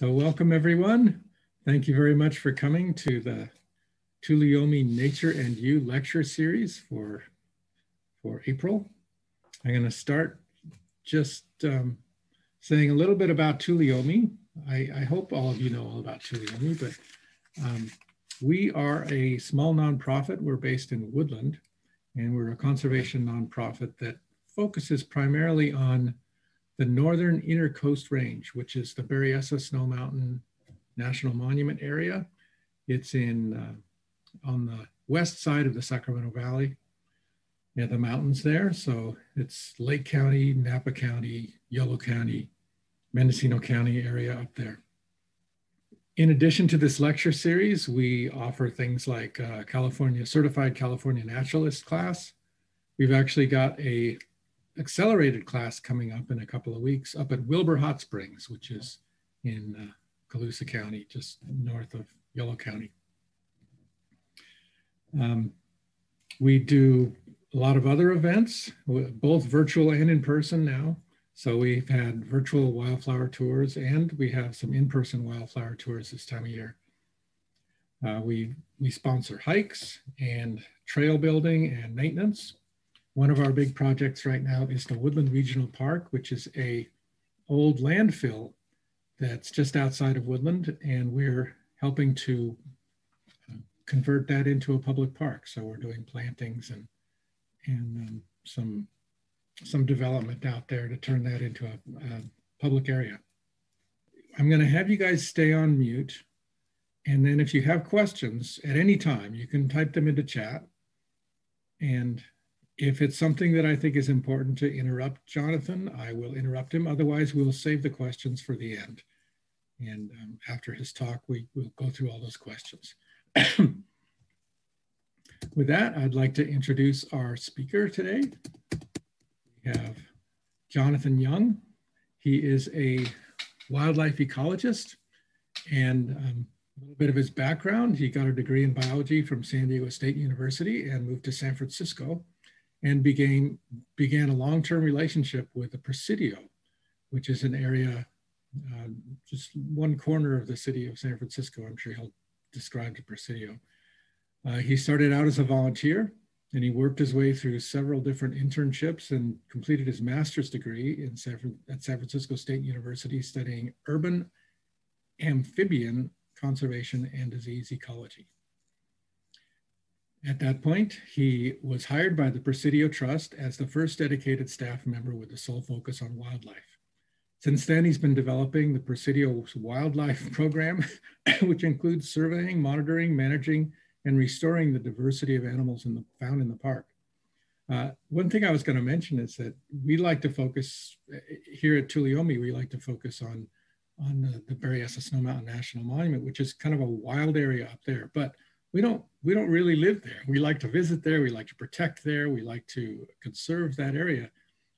So welcome everyone. Thank you very much for coming to the Tuleyome Nature and You lecture series for, for April. I'm gonna start just um, saying a little bit about Tuleyome. I, I, hope all of you know all about Tuleyome, but um, we are a small nonprofit. We're based in Woodland and we're a conservation nonprofit that focuses primarily on the northern inner coast range, which is the Berryessa Snow Mountain National Monument area. It's in uh, on the west side of the Sacramento Valley, near the mountains there. So it's Lake County, Napa County, Yolo County, Mendocino County area up there. In addition to this lecture series, we offer things like uh, California Certified California Naturalist class. We've actually got a accelerated class coming up in a couple of weeks up at Wilbur Hot Springs, which is in uh, Colusa County, just north of Yolo County. Um, we do a lot of other events, both virtual and in person now. So we've had virtual wildflower tours and we have some in-person wildflower tours this time of year. Uh, we, we sponsor hikes and trail building and maintenance. One of our big projects right now is the Woodland Regional Park, which is a old landfill that's just outside of Woodland, and we're helping to convert that into a public park. So we're doing plantings and and um, some some development out there to turn that into a, a public area. I'm going to have you guys stay on mute. And then if you have questions at any time, you can type them into chat. And if it's something that I think is important to interrupt Jonathan, I will interrupt him. Otherwise, we'll save the questions for the end. And um, after his talk, we will go through all those questions. With that, I'd like to introduce our speaker today. We have Jonathan Young. He is a wildlife ecologist and um, a little bit of his background. He got a degree in biology from San Diego State University and moved to San Francisco and began, began a long-term relationship with the Presidio, which is an area uh, just one corner of the city of San Francisco. I'm sure he'll describe the Presidio. Uh, he started out as a volunteer and he worked his way through several different internships and completed his master's degree in San, at San Francisco State University studying urban amphibian conservation and disease ecology. At that point, he was hired by the Presidio Trust as the first dedicated staff member with a sole focus on wildlife. Since then, he's been developing the Presidio's wildlife program, which includes surveying, monitoring, managing, and restoring the diversity of animals in the, found in the park. Uh, one thing I was going to mention is that we like to focus here at Tuleyome, we like to focus on, on the, the Berryessa Snow Mountain National Monument, which is kind of a wild area up there. But we don't we don't really live there. We like to visit there. We like to protect there. We like to conserve that area.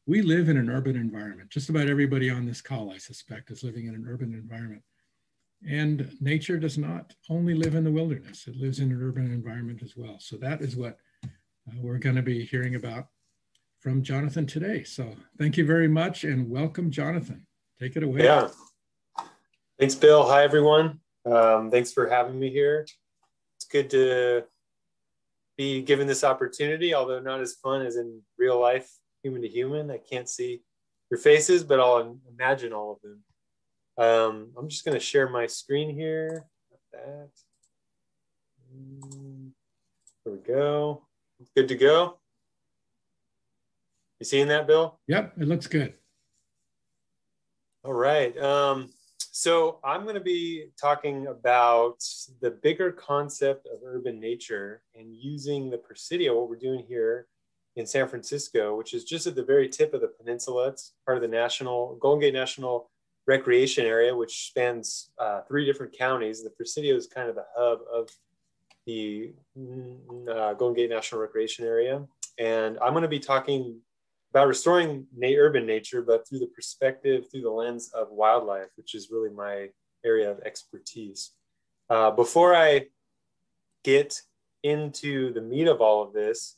We live in an urban environment. Just about everybody on this call, I suspect, is living in an urban environment. And nature does not only live in the wilderness, it lives in an urban environment as well. So that is what uh, we're going to be hearing about from Jonathan today. So thank you very much and welcome, Jonathan. Take it away. Yeah. Thanks, Bill. Hi, everyone. Um, thanks for having me here good to be given this opportunity, although not as fun as in real life, human to human. I can't see your faces, but I'll imagine all of them. Um, I'm just going to share my screen here. That. There we go. Good to go. You seeing that, Bill? Yep, it looks good. All right. Um, so I'm going to be talking about the bigger concept of urban nature and using the Presidio, what we're doing here in San Francisco, which is just at the very tip of the peninsula. It's part of the National Golden Gate National Recreation Area, which spans uh, three different counties. The Presidio is kind of the hub of the mm, uh, Golden Gate National Recreation Area. And I'm going to be talking about restoring na- urban nature, but through the perspective, through the lens of wildlife, which is really my area of expertise. Uh, before I get into the meat of all of this,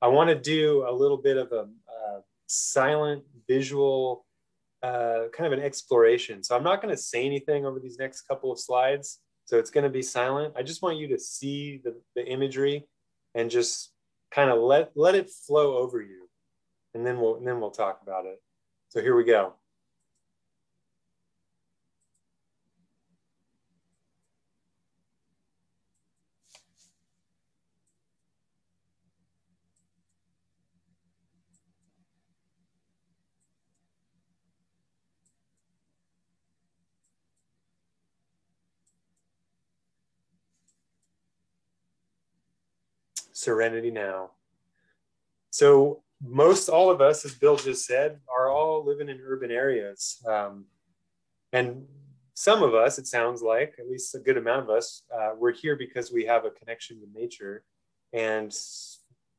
I want to do a little bit of a, a silent visual uh, kind of an exploration. So I'm not going to say anything over these next couple of slides. So it's going to be silent. I just want you to see the, the imagery and just kind of let, let it flow over you. And then we'll, and then we'll talk about it. So here we go. serenity now. So most all of us, as Bill just said, are all living in urban areas. Um, and some of us, it sounds like, at least a good amount of us, uh, we're here because we have a connection with nature. And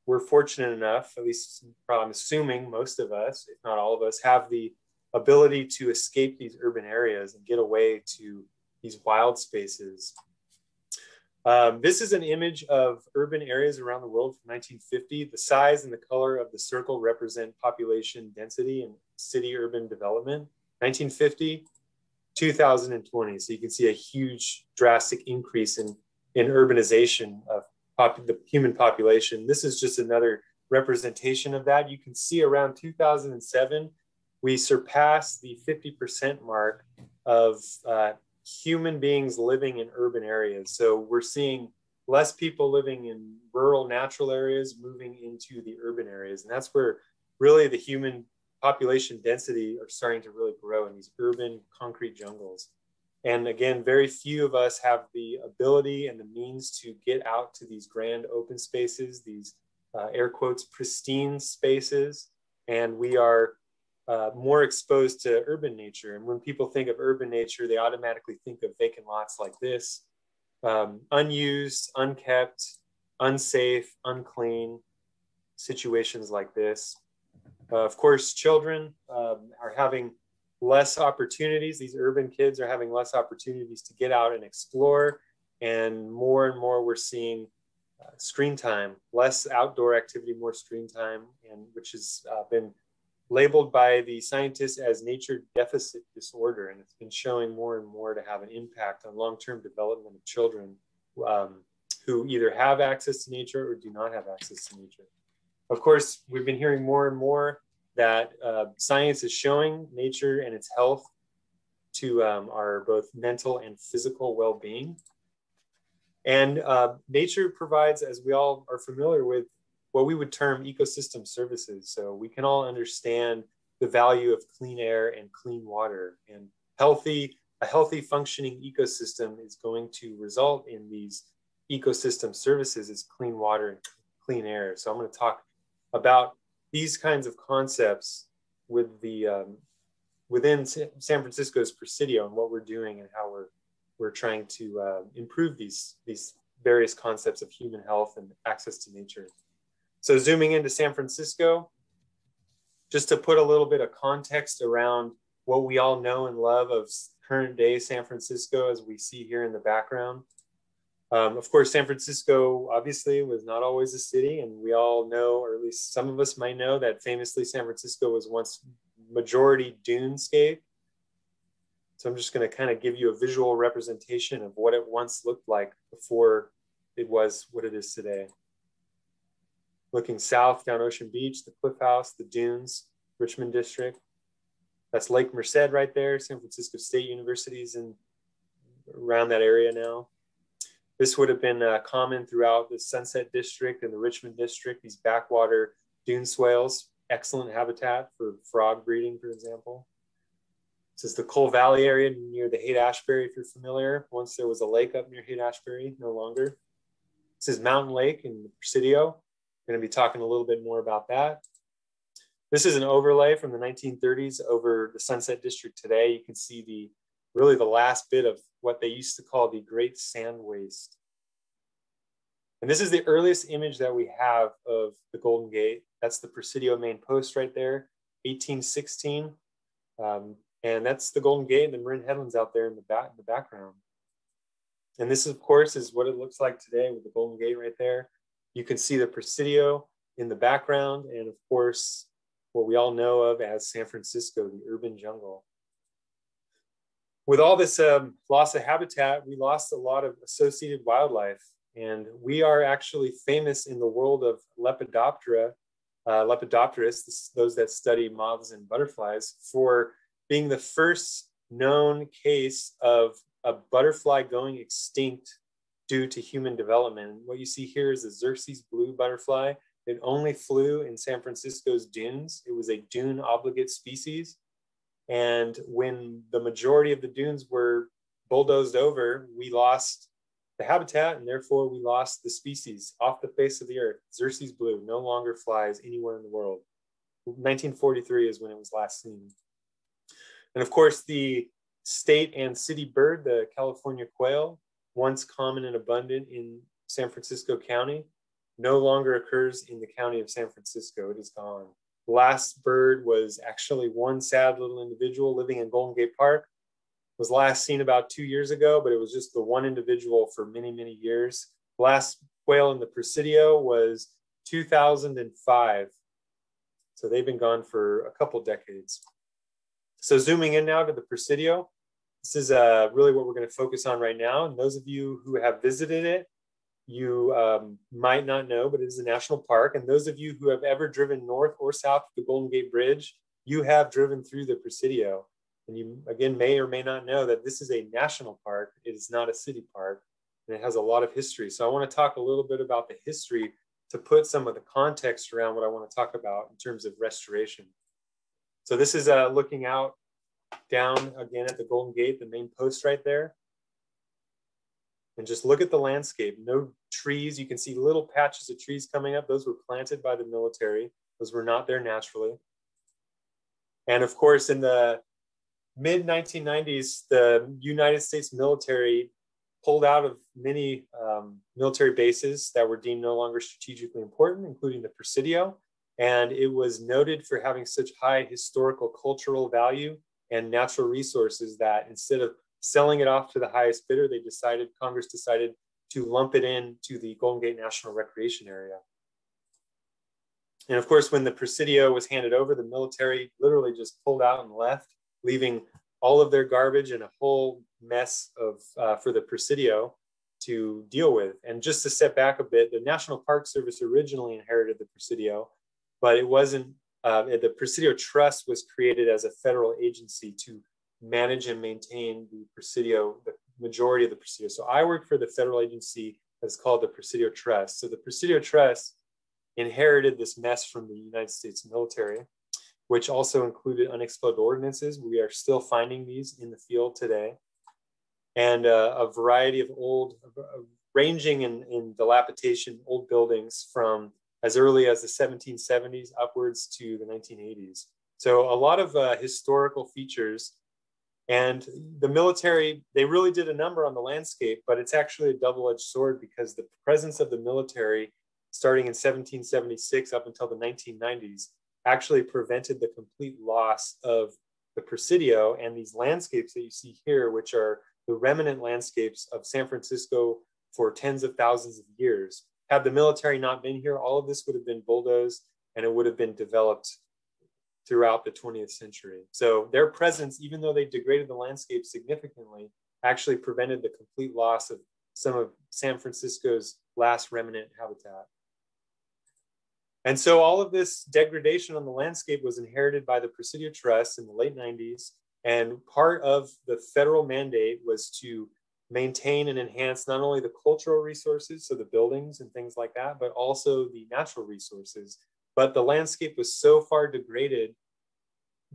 we're fortunate enough, at least I'm assuming most of us, if not all of us, have the ability to escape these urban areas and get away to these wild spaces um, this is an image of urban areas around the world from 1950. The size and the color of the circle represent population density and city urban development. 1950, 2020. So you can see a huge drastic increase in, in urbanization of pop, the human population. This is just another representation of that. You can see around 2007, we surpassed the 50% mark of uh, human beings living in urban areas. So we're seeing less people living in rural natural areas moving into the urban areas. And that's where really the human population density are starting to really grow in these urban concrete jungles. And again, very few of us have the ability and the means to get out to these grand open spaces, these uh, air quotes pristine spaces. And we are uh, more exposed to urban nature. And when people think of urban nature, they automatically think of vacant lots like this, um, unused, unkept, unsafe, unclean situations like this. Uh, of course, children um, are having less opportunities. These urban kids are having less opportunities to get out and explore. And more and more, we're seeing uh, screen time, less outdoor activity, more screen time, and which has uh, been labeled by the scientists as nature deficit disorder, and it's been showing more and more to have an impact on long-term development of children um, who either have access to nature or do not have access to nature. Of course, we've been hearing more and more that uh, science is showing nature and its health to um, our both mental and physical well-being. And uh, nature provides, as we all are familiar with, what we would term ecosystem services. So we can all understand the value of clean air and clean water and healthy a healthy functioning ecosystem is going to result in these ecosystem services as clean water and clean air. So I'm going to talk about these kinds of concepts with the um, within San Francisco's Presidio and what we're doing and how we're we're trying to uh, improve these these various concepts of human health and access to nature. So zooming into San Francisco, just to put a little bit of context around what we all know and love of current day San Francisco, as we see here in the background. Um, of course, San Francisco obviously was not always a city, and we all know, or at least some of us might know, that famously San Francisco was once majority dunescape. So I'm just going to kind of give you a visual representation of what it once looked like before it was what it is today looking south down Ocean Beach, the Cliff House, the dunes, Richmond District. That's Lake Merced right there. San Francisco State University is in around that area now. This would have been uh, common throughout the Sunset District and the Richmond District, these backwater dune swales, excellent habitat for frog breeding, for example. This is the Cole Valley area near the Haight-Ashbury, if you're familiar. Once there was a lake up near Haight-Ashbury, no longer. This is Mountain Lake in the Presidio. We're going to be talking a little bit more about that. This is an overlay from the 1930s over the Sunset District today. You can see the really the last bit of what they used to call the Great Sand Waste. And this is the earliest image that we have of the Golden Gate. That's the Presidio main post right there, 1816. Um, and that's the Golden Gate and the Marin Headlands out there in the back in the background. And this, of course, is what it looks like today with the Golden Gate right there. You can see the Presidio in the background. And of course, what we all know of as San Francisco, the urban jungle. With all this um, loss of habitat, we lost a lot of associated wildlife. And we are actually famous in the world of Lepidoptera, uh, lepidopterists, those that study moths and butterflies, for being the first known case of a butterfly going extinct due to human development. What you see here is the Xerces blue butterfly. It only flew in San Francisco's dunes. It was a dune obligate species. And when the majority of the dunes were bulldozed over, we lost the habitat and therefore we lost the species off the face of the earth. Xerces blue no longer flies anywhere in the world. 1943 is when it was last seen. And of course, the state and city bird, the California quail, once common and abundant in San Francisco County, no longer occurs in the county of San Francisco. It is gone. Last bird was actually one sad little individual living in Golden Gate Park. Was last seen about two years ago, but it was just the one individual for many, many years. Last whale in the Presidio was 2005. So they've been gone for a couple decades. So zooming in now to the Presidio, this is uh, really what we're going to focus on right now. And those of you who have visited it, you um, might not know, but it is a national park. And those of you who have ever driven north or south of the Golden Gate Bridge, you have driven through the Presidio. And you, again, may or may not know that this is a national park. It is not a city park, and it has a lot of history. So I want to talk a little bit about the history to put some of the context around what I want to talk about in terms of restoration. So this is uh, looking out down again at the Golden Gate, the main post right there. And just look at the landscape. No trees. You can see little patches of trees coming up. Those were planted by the military. Those were not there naturally. And of course, in the mid 1990s, the United States military pulled out of many um, military bases that were deemed no longer strategically important, including the Presidio. And it was noted for having such high historical cultural value and natural resources that instead of selling it off to the highest bidder, they decided, Congress decided to lump it in to the Golden Gate National Recreation Area. And of course, when the Presidio was handed over, the military literally just pulled out and left, leaving all of their garbage and a whole mess of uh, for the Presidio to deal with. And just to step back a bit, the National Park Service originally inherited the Presidio, but it wasn't uh, the Presidio Trust was created as a federal agency to manage and maintain the Presidio, the majority of the Presidio. So I work for the federal agency that's called the Presidio Trust. So the Presidio Trust inherited this mess from the United States military, which also included unexploded ordinances. We are still finding these in the field today. And uh, a variety of old, uh, ranging in, in dilapidation, old buildings from as early as the 1770s upwards to the 1980s. So a lot of uh, historical features. And the military, they really did a number on the landscape, but it's actually a double edged sword because the presence of the military starting in 1776 up until the 1990s actually prevented the complete loss of the Presidio and these landscapes that you see here, which are the remnant landscapes of San Francisco for tens of thousands of years. Had the military not been here, all of this would have been bulldozed and it would have been developed throughout the 20th century. So their presence, even though they degraded the landscape significantly, actually prevented the complete loss of some of San Francisco's last remnant habitat. And so all of this degradation on the landscape was inherited by the Presidio Trust in the late 90s. And part of the federal mandate was to maintain and enhance not only the cultural resources, so the buildings and things like that, but also the natural resources. But the landscape was so far degraded,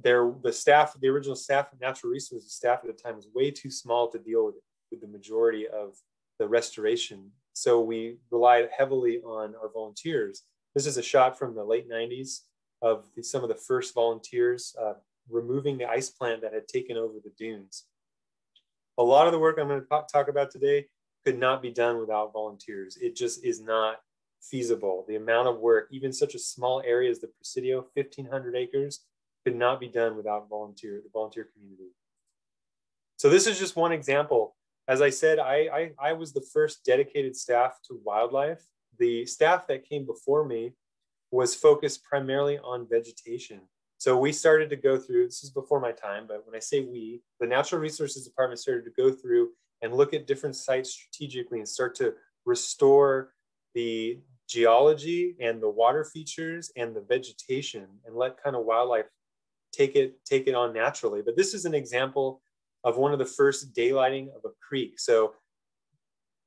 there the staff, the original staff natural resources staff at the time was way too small to deal with, with the majority of the restoration. So we relied heavily on our volunteers. This is a shot from the late 90s of the, some of the first volunteers uh, removing the ice plant that had taken over the dunes. A lot of the work I'm going to talk about today could not be done without volunteers. It just is not feasible. The amount of work, even such a small area as the Presidio, 1,500 acres, could not be done without volunteer, the volunteer community. So this is just one example. As I said, I, I, I was the first dedicated staff to wildlife. The staff that came before me was focused primarily on vegetation. So we started to go through, this is before my time, but when I say we, the Natural Resources Department started to go through and look at different sites strategically and start to restore the geology and the water features and the vegetation and let kind of wildlife take it take it on naturally. But this is an example of one of the first daylighting of a creek. So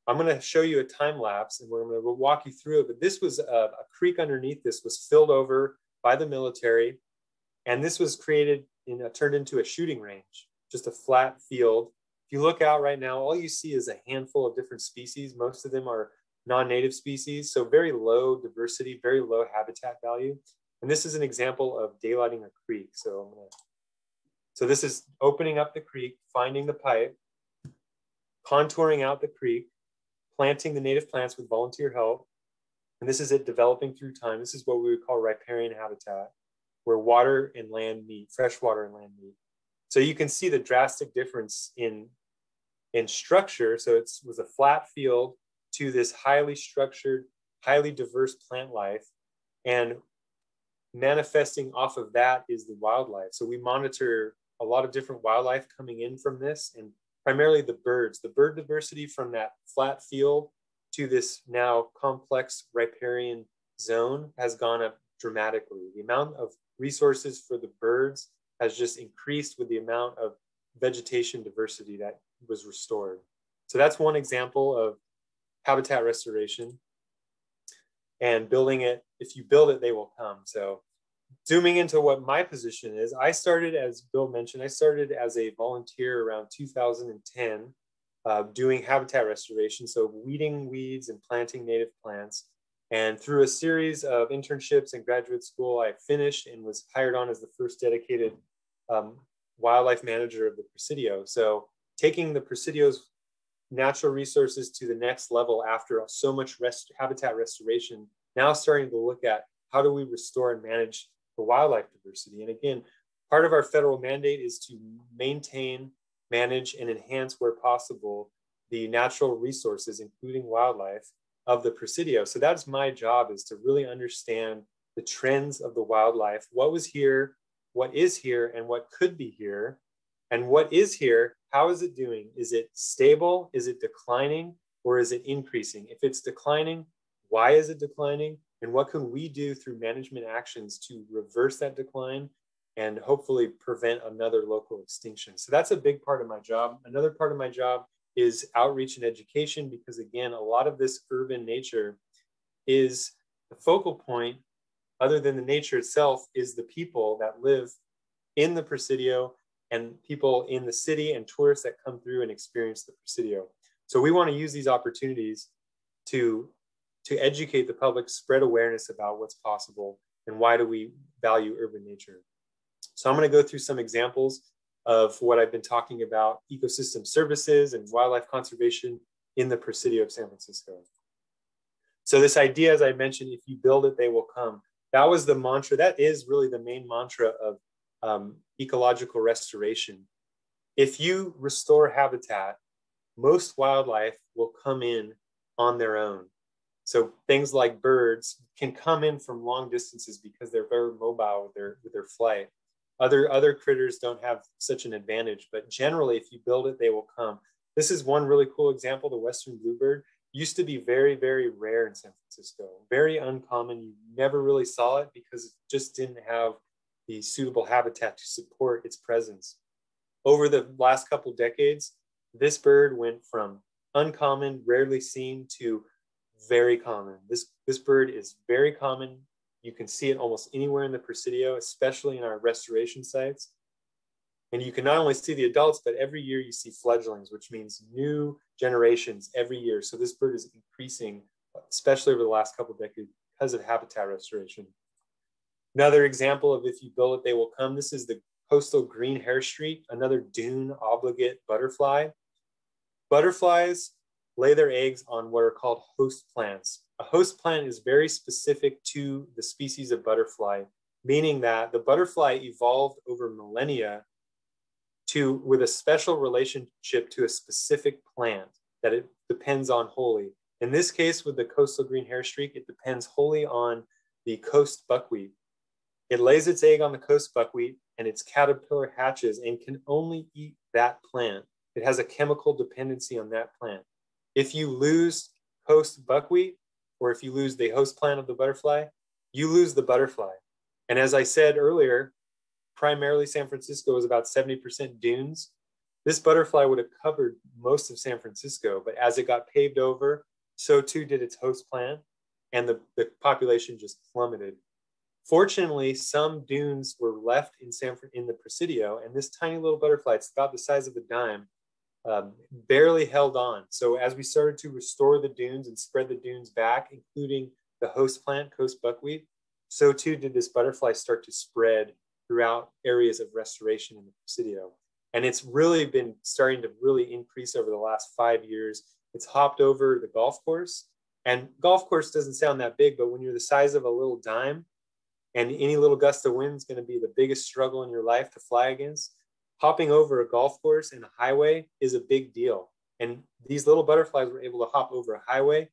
I'm going to show you a time lapse and we're going to walk you through it. But this was a, a creek underneath this was filled over by the military. And this was created in a, turned into a shooting range, just a flat field. If you look out right now, all you see is a handful of different species. Most of them are non-native species. So very low diversity, very low habitat value. And this is an example of daylighting a creek. So I'm gonna, so this is opening up the creek, finding the pipe, contouring out the creek, planting the native plants with volunteer help. And this is it developing through time. This is what we would call riparian habitat, where water and land meet, fresh water and land meet. So you can see the drastic difference in, in structure. So it was a flat field to this highly structured, highly diverse plant life. And manifesting off of that is the wildlife. So we monitor a lot of different wildlife coming in from this and primarily the birds. The bird diversity from that flat field to this now complex riparian zone has gone up dramatically. The amount of resources for the birds has just increased with the amount of vegetation diversity that was restored. So that's one example of habitat restoration and building it. If you build it, they will come. So zooming into what my position is, I started, as Bill mentioned, I started as a volunteer around 2010 uh, doing habitat restoration. So weeding weeds and planting native plants. And through a series of internships and graduate school, I finished and was hired on as the first dedicated um, wildlife manager of the Presidio. So taking the Presidio's natural resources to the next level after so much rest, habitat restoration, now starting to look at how do we restore and manage the wildlife diversity. And again, part of our federal mandate is to maintain, manage, and enhance where possible the natural resources, including wildlife, of the Presidio. So that's my job is to really understand the trends of the wildlife, what was here, what is here, and what could be here, and what is here, how is it doing? Is it stable? Is it declining? Or is it increasing? If it's declining, why is it declining? And what can we do through management actions to reverse that decline and hopefully prevent another local extinction? So that's a big part of my job. Another part of my job is outreach and education because, again, a lot of this urban nature is the focal point, other than the nature itself, is the people that live in the Presidio and people in the city and tourists that come through and experience the Presidio. So we want to use these opportunities to, to educate the public, spread awareness about what's possible and why do we value urban nature. So I'm going to go through some examples of what I've been talking about, ecosystem services and wildlife conservation in the Presidio of San Francisco. So this idea, as I mentioned, if you build it, they will come. That was the mantra. That is really the main mantra of um, ecological restoration. If you restore habitat, most wildlife will come in on their own. So things like birds can come in from long distances because they're very mobile with their, with their flight. Other, other critters don't have such an advantage, but generally, if you build it, they will come. This is one really cool example. The Western bluebird used to be very, very rare in San Francisco, very uncommon. You never really saw it because it just didn't have the suitable habitat to support its presence. Over the last couple decades, this bird went from uncommon, rarely seen to very common. This, this bird is very common. You can see it almost anywhere in the Presidio, especially in our restoration sites. And you can not only see the adults, but every year you see fledglings, which means new generations every year. So this bird is increasing, especially over the last couple of decades because of habitat restoration. Another example of if you build it, they will come. This is the coastal green hairstreak, another dune obligate butterfly. Butterflies lay their eggs on what are called host plants. A host plant is very specific to the species of butterfly, meaning that the butterfly evolved over millennia to with a special relationship to a specific plant that it depends on wholly. In this case, with the coastal green hairstreak, it depends wholly on the coast buckwheat. It lays its egg on the coast buckwheat and its caterpillar hatches and can only eat that plant. It has a chemical dependency on that plant. If you lose host buckwheat, or if you lose the host plant of the butterfly, you lose the butterfly. And as I said earlier, primarily San Francisco is about 70% dunes. This butterfly would have covered most of San Francisco, but as it got paved over, so too did its host plant, and the, the population just plummeted. Fortunately, some dunes were left in San in the Presidio, and this tiny little butterfly, it's about the size of a dime, um, barely held on. So as we started to restore the dunes and spread the dunes back, including the host plant, coast buckwheat, so too did this butterfly start to spread throughout areas of restoration in the Presidio. And it's really been starting to really increase over the last five years. It's hopped over the golf course. And golf course doesn't sound that big, but when you're the size of a little dime, and any little gust of wind is going to be the biggest struggle in your life to fly against, hopping over a golf course and a highway is a big deal. And these little butterflies were able to hop over a highway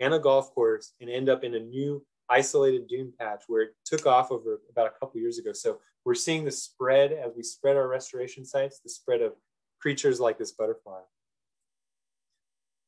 and a golf course and end up in a new isolated dune patch where it took off over about a couple years ago. So we're seeing the spread as we spread our restoration sites, the spread of creatures like this butterfly.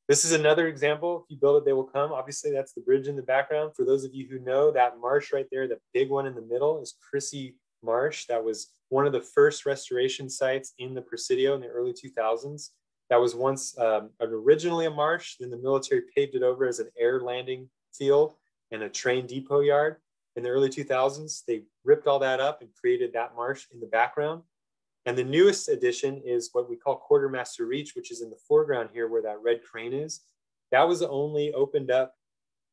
This is another example. If you build it, they will come. Obviously, that's the bridge in the background. For those of you who know, that marsh right there, the big one in the middle is Crissy Marsh. That was one of the first restoration sites in the Presidio in the early 2000s. That was once um, originally a marsh. Then the military paved it over as an air landing field and a train depot yard. In the early 2000s, they ripped all that up and created that marsh in the background. And the newest addition is what we call Quartermaster Reach, which is in the foreground here where that red crane is. That was only opened up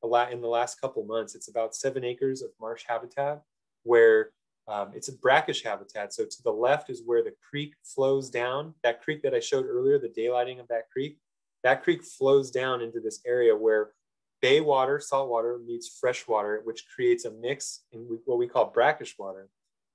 a lot in the last couple months. It's about seven acres of marsh habitat where um, it's a brackish habitat. So to the left is where the creek flows down. That creek that I showed earlier, the daylighting of that creek, that creek flows down into this area where bay water, salt water meets fresh water, which creates a mix in what we call brackish water.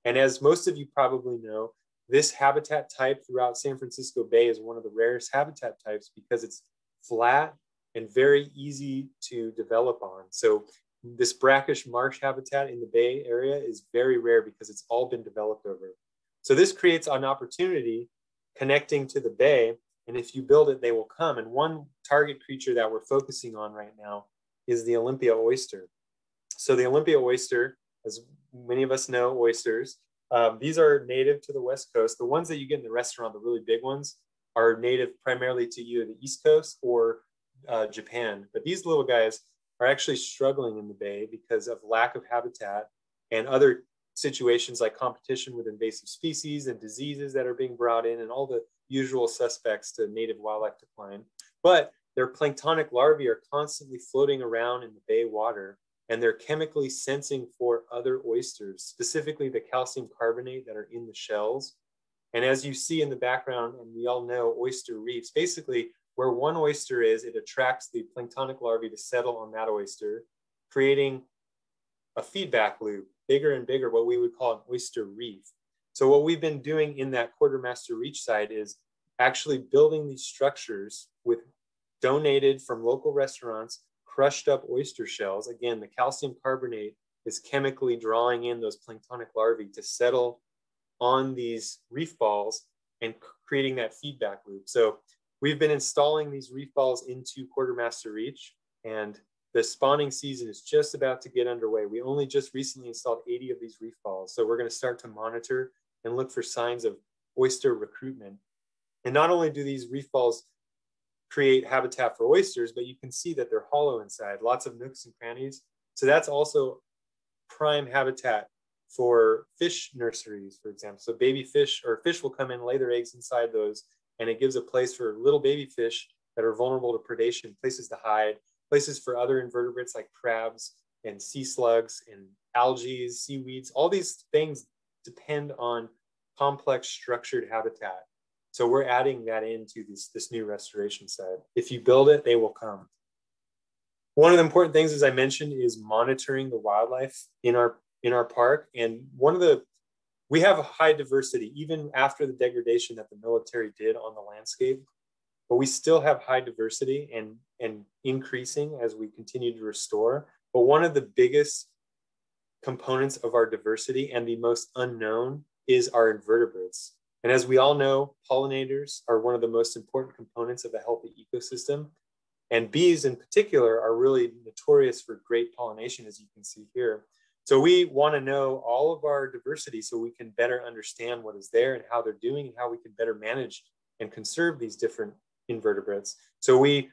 And as most of you probably know, this habitat type throughout San Francisco Bay is one of the rarest habitat types because it's flat and very easy to develop on. So this brackish marsh habitat in the Bay Area is very rare because it's all been developed over. So this creates an opportunity connecting to the bay. And if you build it, they will come. And one target creature that we're focusing on right now is the Olympia oyster. So the Olympia oyster, as many of us know oysters, um, these are native to the West Coast. The ones that you get in the restaurant, the really big ones, are native primarily to either the East Coast or uh, Japan. But these little guys are actually struggling in the Bay because of lack of habitat and other situations like competition with invasive species and diseases that are being brought in and all the usual suspects to native wildlife decline. But their planktonic larvae are constantly floating around in the bay water and they're chemically sensing for other oysters, specifically the calcium carbonate that are in the shells. And as you see in the background, and we all know oyster reefs, basically where one oyster is, it attracts the planktonic larvae to settle on that oyster, creating a feedback loop, bigger and bigger, what we would call an oyster reef. So what we've been doing in that quartermaster reach site is actually building these structures with donated from local restaurants, crushed up oyster shells. Again, the calcium carbonate is chemically drawing in those planktonic larvae to settle on these reef balls and creating that feedback loop. So we've been installing these reef balls into Quartermaster Reach and the spawning season is just about to get underway. We only just recently installed 80 of these reef balls. So we're gonna start to monitor and look for signs of oyster recruitment. And not only do these reef balls create habitat for oysters, but you can see that they're hollow inside, lots of nooks and crannies. So that's also prime habitat for fish nurseries, for example. So baby fish or fish will come in, lay their eggs inside those, and it gives a place for little baby fish that are vulnerable to predation, places to hide, places for other invertebrates like crabs and sea slugs and algae, seaweeds. All these things depend on complex structured habitat. So we're adding that into this, this new restoration site. If you build it, they will come. One of the important things, as I mentioned, is monitoring the wildlife in our in our park. And one of the we have a high diversity, even after the degradation that the military did on the landscape, but we still have high diversity and, and increasing as we continue to restore. But one of the biggest components of our diversity and the most unknown is our invertebrates. And as we all know, pollinators are one of the most important components of a healthy ecosystem. And bees in particular are really notorious for great pollination, as you can see here. So we want to know all of our diversity so we can better understand what is there and how they're doing and how we can better manage and conserve these different invertebrates. So we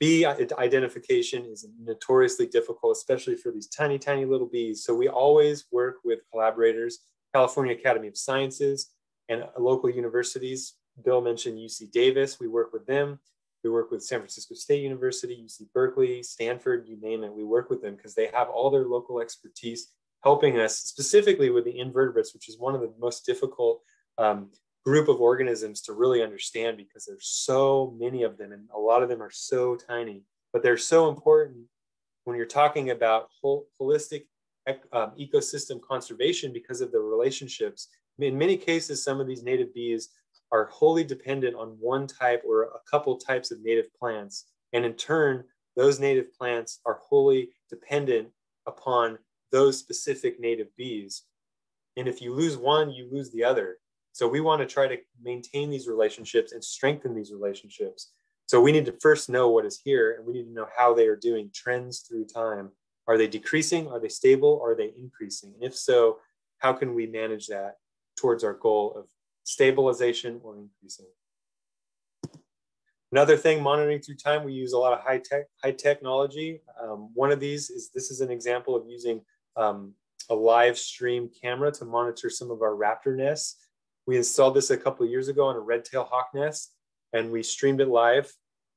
bee identification is notoriously difficult, especially for these tiny, tiny little bees. So we always work with collaborators, California Academy of Sciences and local universities. Bill mentioned UC Davis. We work with them. We work with San Francisco State University, UC Berkeley, Stanford, you name it. We work with them because they have all their local expertise helping us specifically with the invertebrates, which is one of the most difficult um, group of organisms to really understand because there's so many of them and a lot of them are so tiny but they're so important when you're talking about whole, holistic um, ecosystem conservation because of the relationships in many cases some of these native bees are wholly dependent on one type or a couple types of native plants and in turn those native plants are wholly dependent upon those specific native bees and if you lose one you lose the other so we want to try to maintain these relationships and strengthen these relationships. So we need to first know what is here and we need to know how they are doing trends through time. Are they decreasing? Are they stable? Are they increasing? And if so, how can we manage that towards our goal of stabilization or increasing? Another thing, monitoring through time, we use a lot of high tech, high technology. Um, one of these is this is an example of using um, a live stream camera to monitor some of our raptor nests. We installed this a couple of years ago on a red-tailed hawk nest, and we streamed it live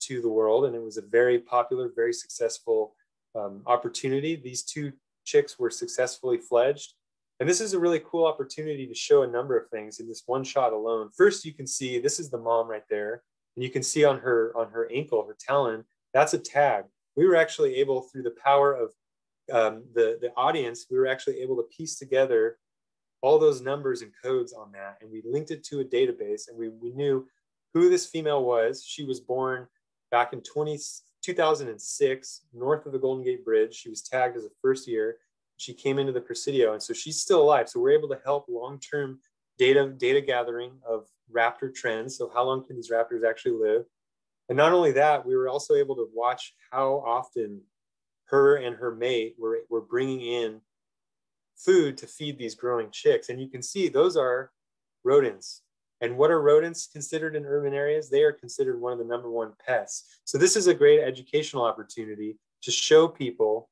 to the world, and it was a very popular, very successful um, opportunity. These two chicks were successfully fledged. And this is a really cool opportunity to show a number of things in this one shot alone. First, you can see this is the mom right there. And you can see on her on her ankle, her talon, that's a tag. We were actually able, through the power of um, the, the audience, we were actually able to piece together all those numbers and codes on that. And we linked it to a database and we, we knew who this female was. She was born back in 20, 2006, north of the Golden Gate Bridge. She was tagged as a first year. She came into the Presidio. And so she's still alive. So we're able to help long-term data, data gathering of raptor trends. So how long can these raptors actually live? And not only that, we were also able to watch how often her and her mate were, were bringing in food to feed these growing chicks. And you can see those are rodents. And what are rodents considered in urban areas? They are considered one of the number one pests. So this is a great educational opportunity to show people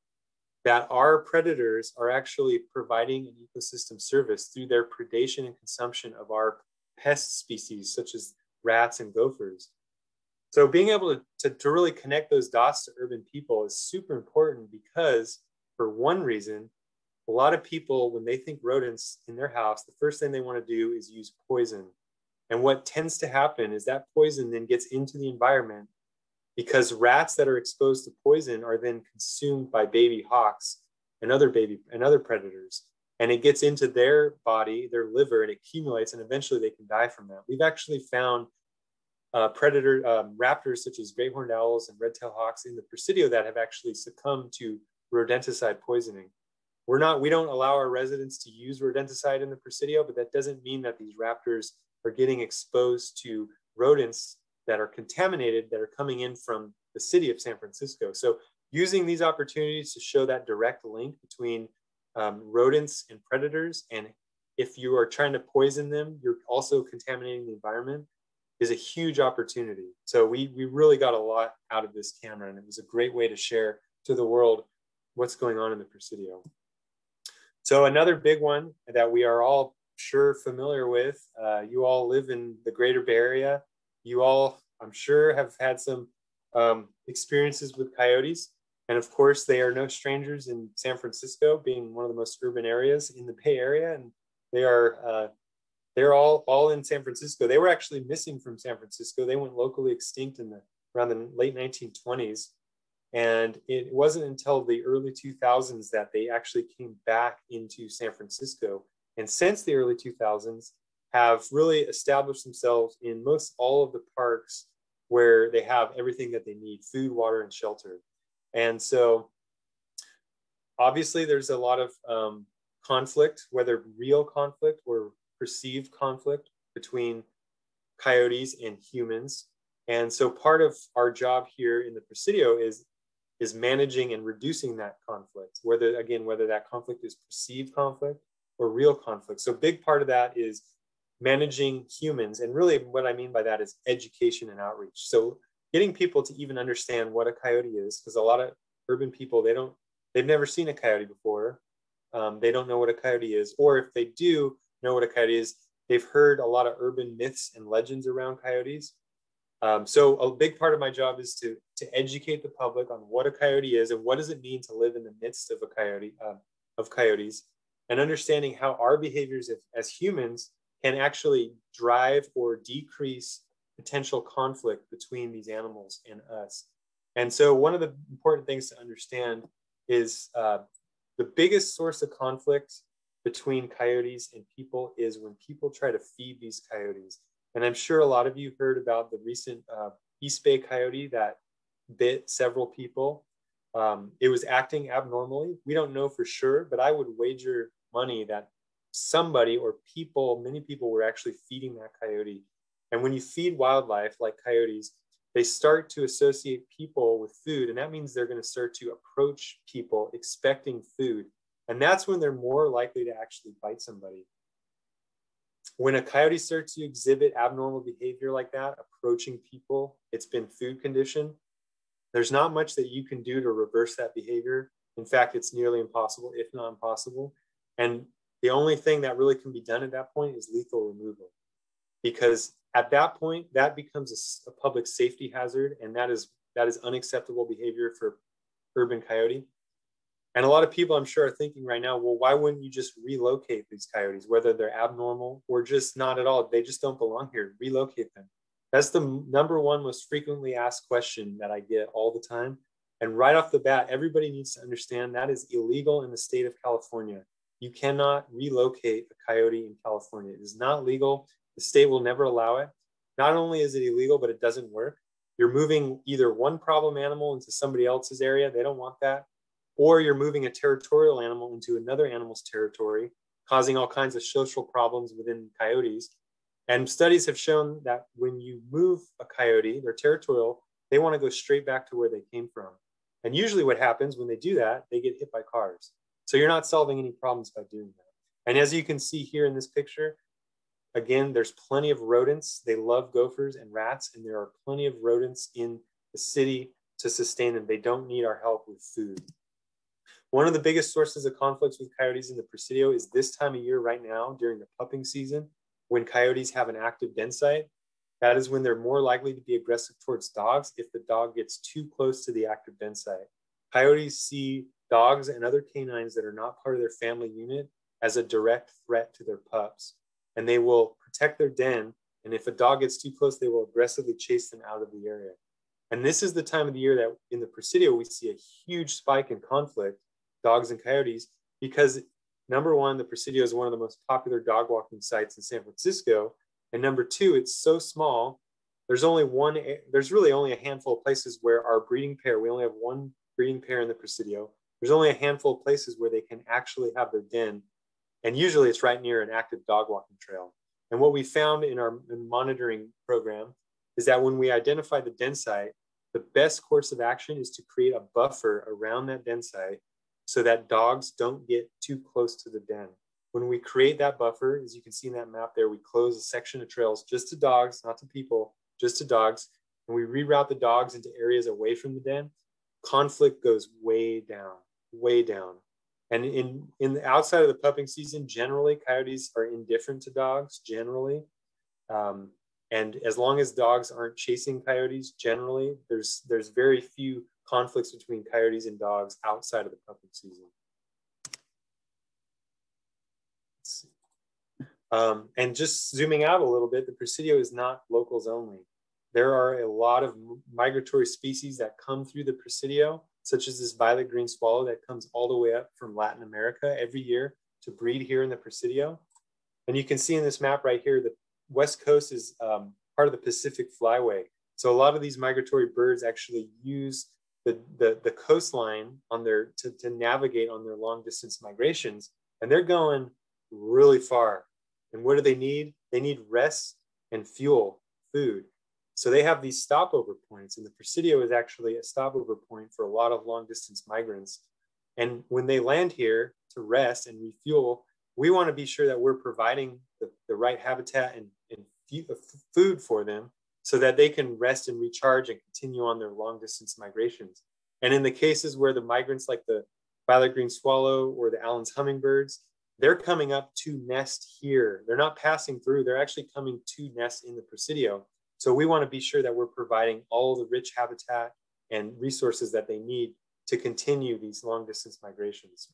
that our predators are actually providing an ecosystem service through their predation and consumption of our pest species, such as rats and gophers. So being able to, to, to really connect those dots to urban people is super important because for one reason, a lot of people, when they think rodents in their house, the first thing they want to do is use poison. And what tends to happen is that poison then gets into the environment because rats that are exposed to poison are then consumed by baby hawks and other baby and other predators. And it gets into their body, their liver, and accumulates, and eventually they can die from that. We've actually found uh, predator um, raptors such as great horned owls and red-tailed hawks in the Presidio that have actually succumbed to rodenticide poisoning we're not we don't allow our residents to use rodenticide in the presidio but that doesn't mean that these raptors are getting exposed to rodents that are contaminated that are coming in from the city of san francisco. So using these opportunities to show that direct link between um, rodents and predators and if you are trying to poison them you're also contaminating the environment is a huge opportunity. So we we really got a lot out of this camera and it was a great way to share to the world what's going on in the presidio. So another big one that we are all sure familiar with, uh, you all live in the greater Bay Area. You all, I'm sure, have had some um, experiences with coyotes. And of course, they are no strangers in San Francisco, being one of the most urban areas in the Bay Area. And they are, uh, they're all, all in San Francisco. They were actually missing from San Francisco. They went locally extinct in the around the late 1920s. And it wasn't until the early 2000s that they actually came back into San Francisco. And since the early 2000s, have really established themselves in most all of the parks where they have everything that they need food, water, and shelter. And so obviously, there's a lot of um, conflict, whether real conflict or perceived conflict between coyotes and humans. And so part of our job here in the Presidio is is managing and reducing that conflict, whether again, whether that conflict is perceived conflict or real conflict. So big part of that is managing humans. And really what I mean by that is education and outreach. So getting people to even understand what a coyote is, because a lot of urban people, they don't, they've never seen a coyote before. Um, they don't know what a coyote is, or if they do know what a coyote is, they've heard a lot of urban myths and legends around coyotes. Um, so a big part of my job is to to educate the public on what a coyote is and what does it mean to live in the midst of a coyote uh, of coyotes, and understanding how our behaviors as, as humans can actually drive or decrease potential conflict between these animals and us. And so one of the important things to understand is uh, the biggest source of conflict between coyotes and people is when people try to feed these coyotes. And I'm sure a lot of you heard about the recent uh, East Bay coyote that bit several people. Um, it was acting abnormally. We don't know for sure, but I would wager money that somebody or people, many people were actually feeding that coyote. And when you feed wildlife like coyotes, they start to associate people with food. And that means they're going to start to approach people expecting food. And that's when they're more likely to actually bite somebody. When a coyote starts to exhibit abnormal behavior like that, approaching people, it's been food conditioned. There's not much that you can do to reverse that behavior. In fact, it's nearly impossible, if not impossible. And the only thing that really can be done at that point is lethal removal. Because at that point, that becomes a, a public safety hazard, and that is that is unacceptable behavior for urban coyote. And a lot of people, I'm sure, are thinking right now, well, why wouldn't you just relocate these coyotes, whether they're abnormal or just not at all? They just don't belong here. Relocate them. That's the number one most frequently asked question that I get all the time. And right off the bat, everybody needs to understand that is illegal in the state of California. You cannot relocate a coyote in California. It is not legal. The state will never allow it. Not only is it illegal, but it doesn't work. You're moving either one problem animal into somebody else's area. They don't want that or you're moving a territorial animal into another animal's territory, causing all kinds of social problems within coyotes. And studies have shown that when you move a coyote, they're territorial, they want to go straight back to where they came from. And usually, what happens when they do that, they get hit by cars. So you're not solving any problems by doing that. And as you can see here in this picture, again, there's plenty of rodents. They love gophers and rats, and there are plenty of rodents in the city to sustain them. They don't need our help with food. One of the biggest sources of conflicts with coyotes in the Presidio is this time of year right now during the pupping season when coyotes have an active den site. That is when they're more likely to be aggressive towards dogs if the dog gets too close to the active den site. Coyotes see dogs and other canines that are not part of their family unit as a direct threat to their pups. And they will protect their den. And if a dog gets too close, they will aggressively chase them out of the area. And this is the time of the year that in the Presidio, we see a huge spike in conflict dogs and coyotes because number one, the Presidio is one of the most popular dog walking sites in San Francisco. And number two, it's so small. There's only one, there's really only a handful of places where our breeding pair, we only have one breeding pair in the Presidio. There's only a handful of places where they can actually have their den. And usually it's right near an active dog walking trail. And what we found in our monitoring program is that when we identify the den site, the best course of action is to create a buffer around that den site so that dogs don't get too close to the den. When we create that buffer, as you can see in that map there, we close a section of trails just to dogs, not to people, just to dogs. And we reroute the dogs into areas away from the den. Conflict goes way down, way down. And in, in the outside of the pupping season, generally coyotes are indifferent to dogs, generally. Um, and as long as dogs aren't chasing coyotes, generally, there's there's very few conflicts between coyotes and dogs outside of the pupping season. Um, and just zooming out a little bit, the Presidio is not locals only. There are a lot of migratory species that come through the Presidio, such as this violet green swallow that comes all the way up from Latin America every year to breed here in the Presidio. And you can see in this map right here, the West Coast is um, part of the Pacific Flyway. So a lot of these migratory birds actually use the, the, the coastline on their to, to navigate on their long distance migrations and they're going really far and what do they need they need rest and fuel food so they have these stopover points and the presidio is actually a stopover point for a lot of long distance migrants and when they land here to rest and refuel we want to be sure that we're providing the, the right habitat and, and uh, food for them so that they can rest and recharge and continue on their long distance migrations. And in the cases where the migrants, like the violet green swallow or the Allen's hummingbirds, they're coming up to nest here. They're not passing through, they're actually coming to nest in the Presidio. So we want to be sure that we're providing all the rich habitat and resources that they need to continue these long distance migrations.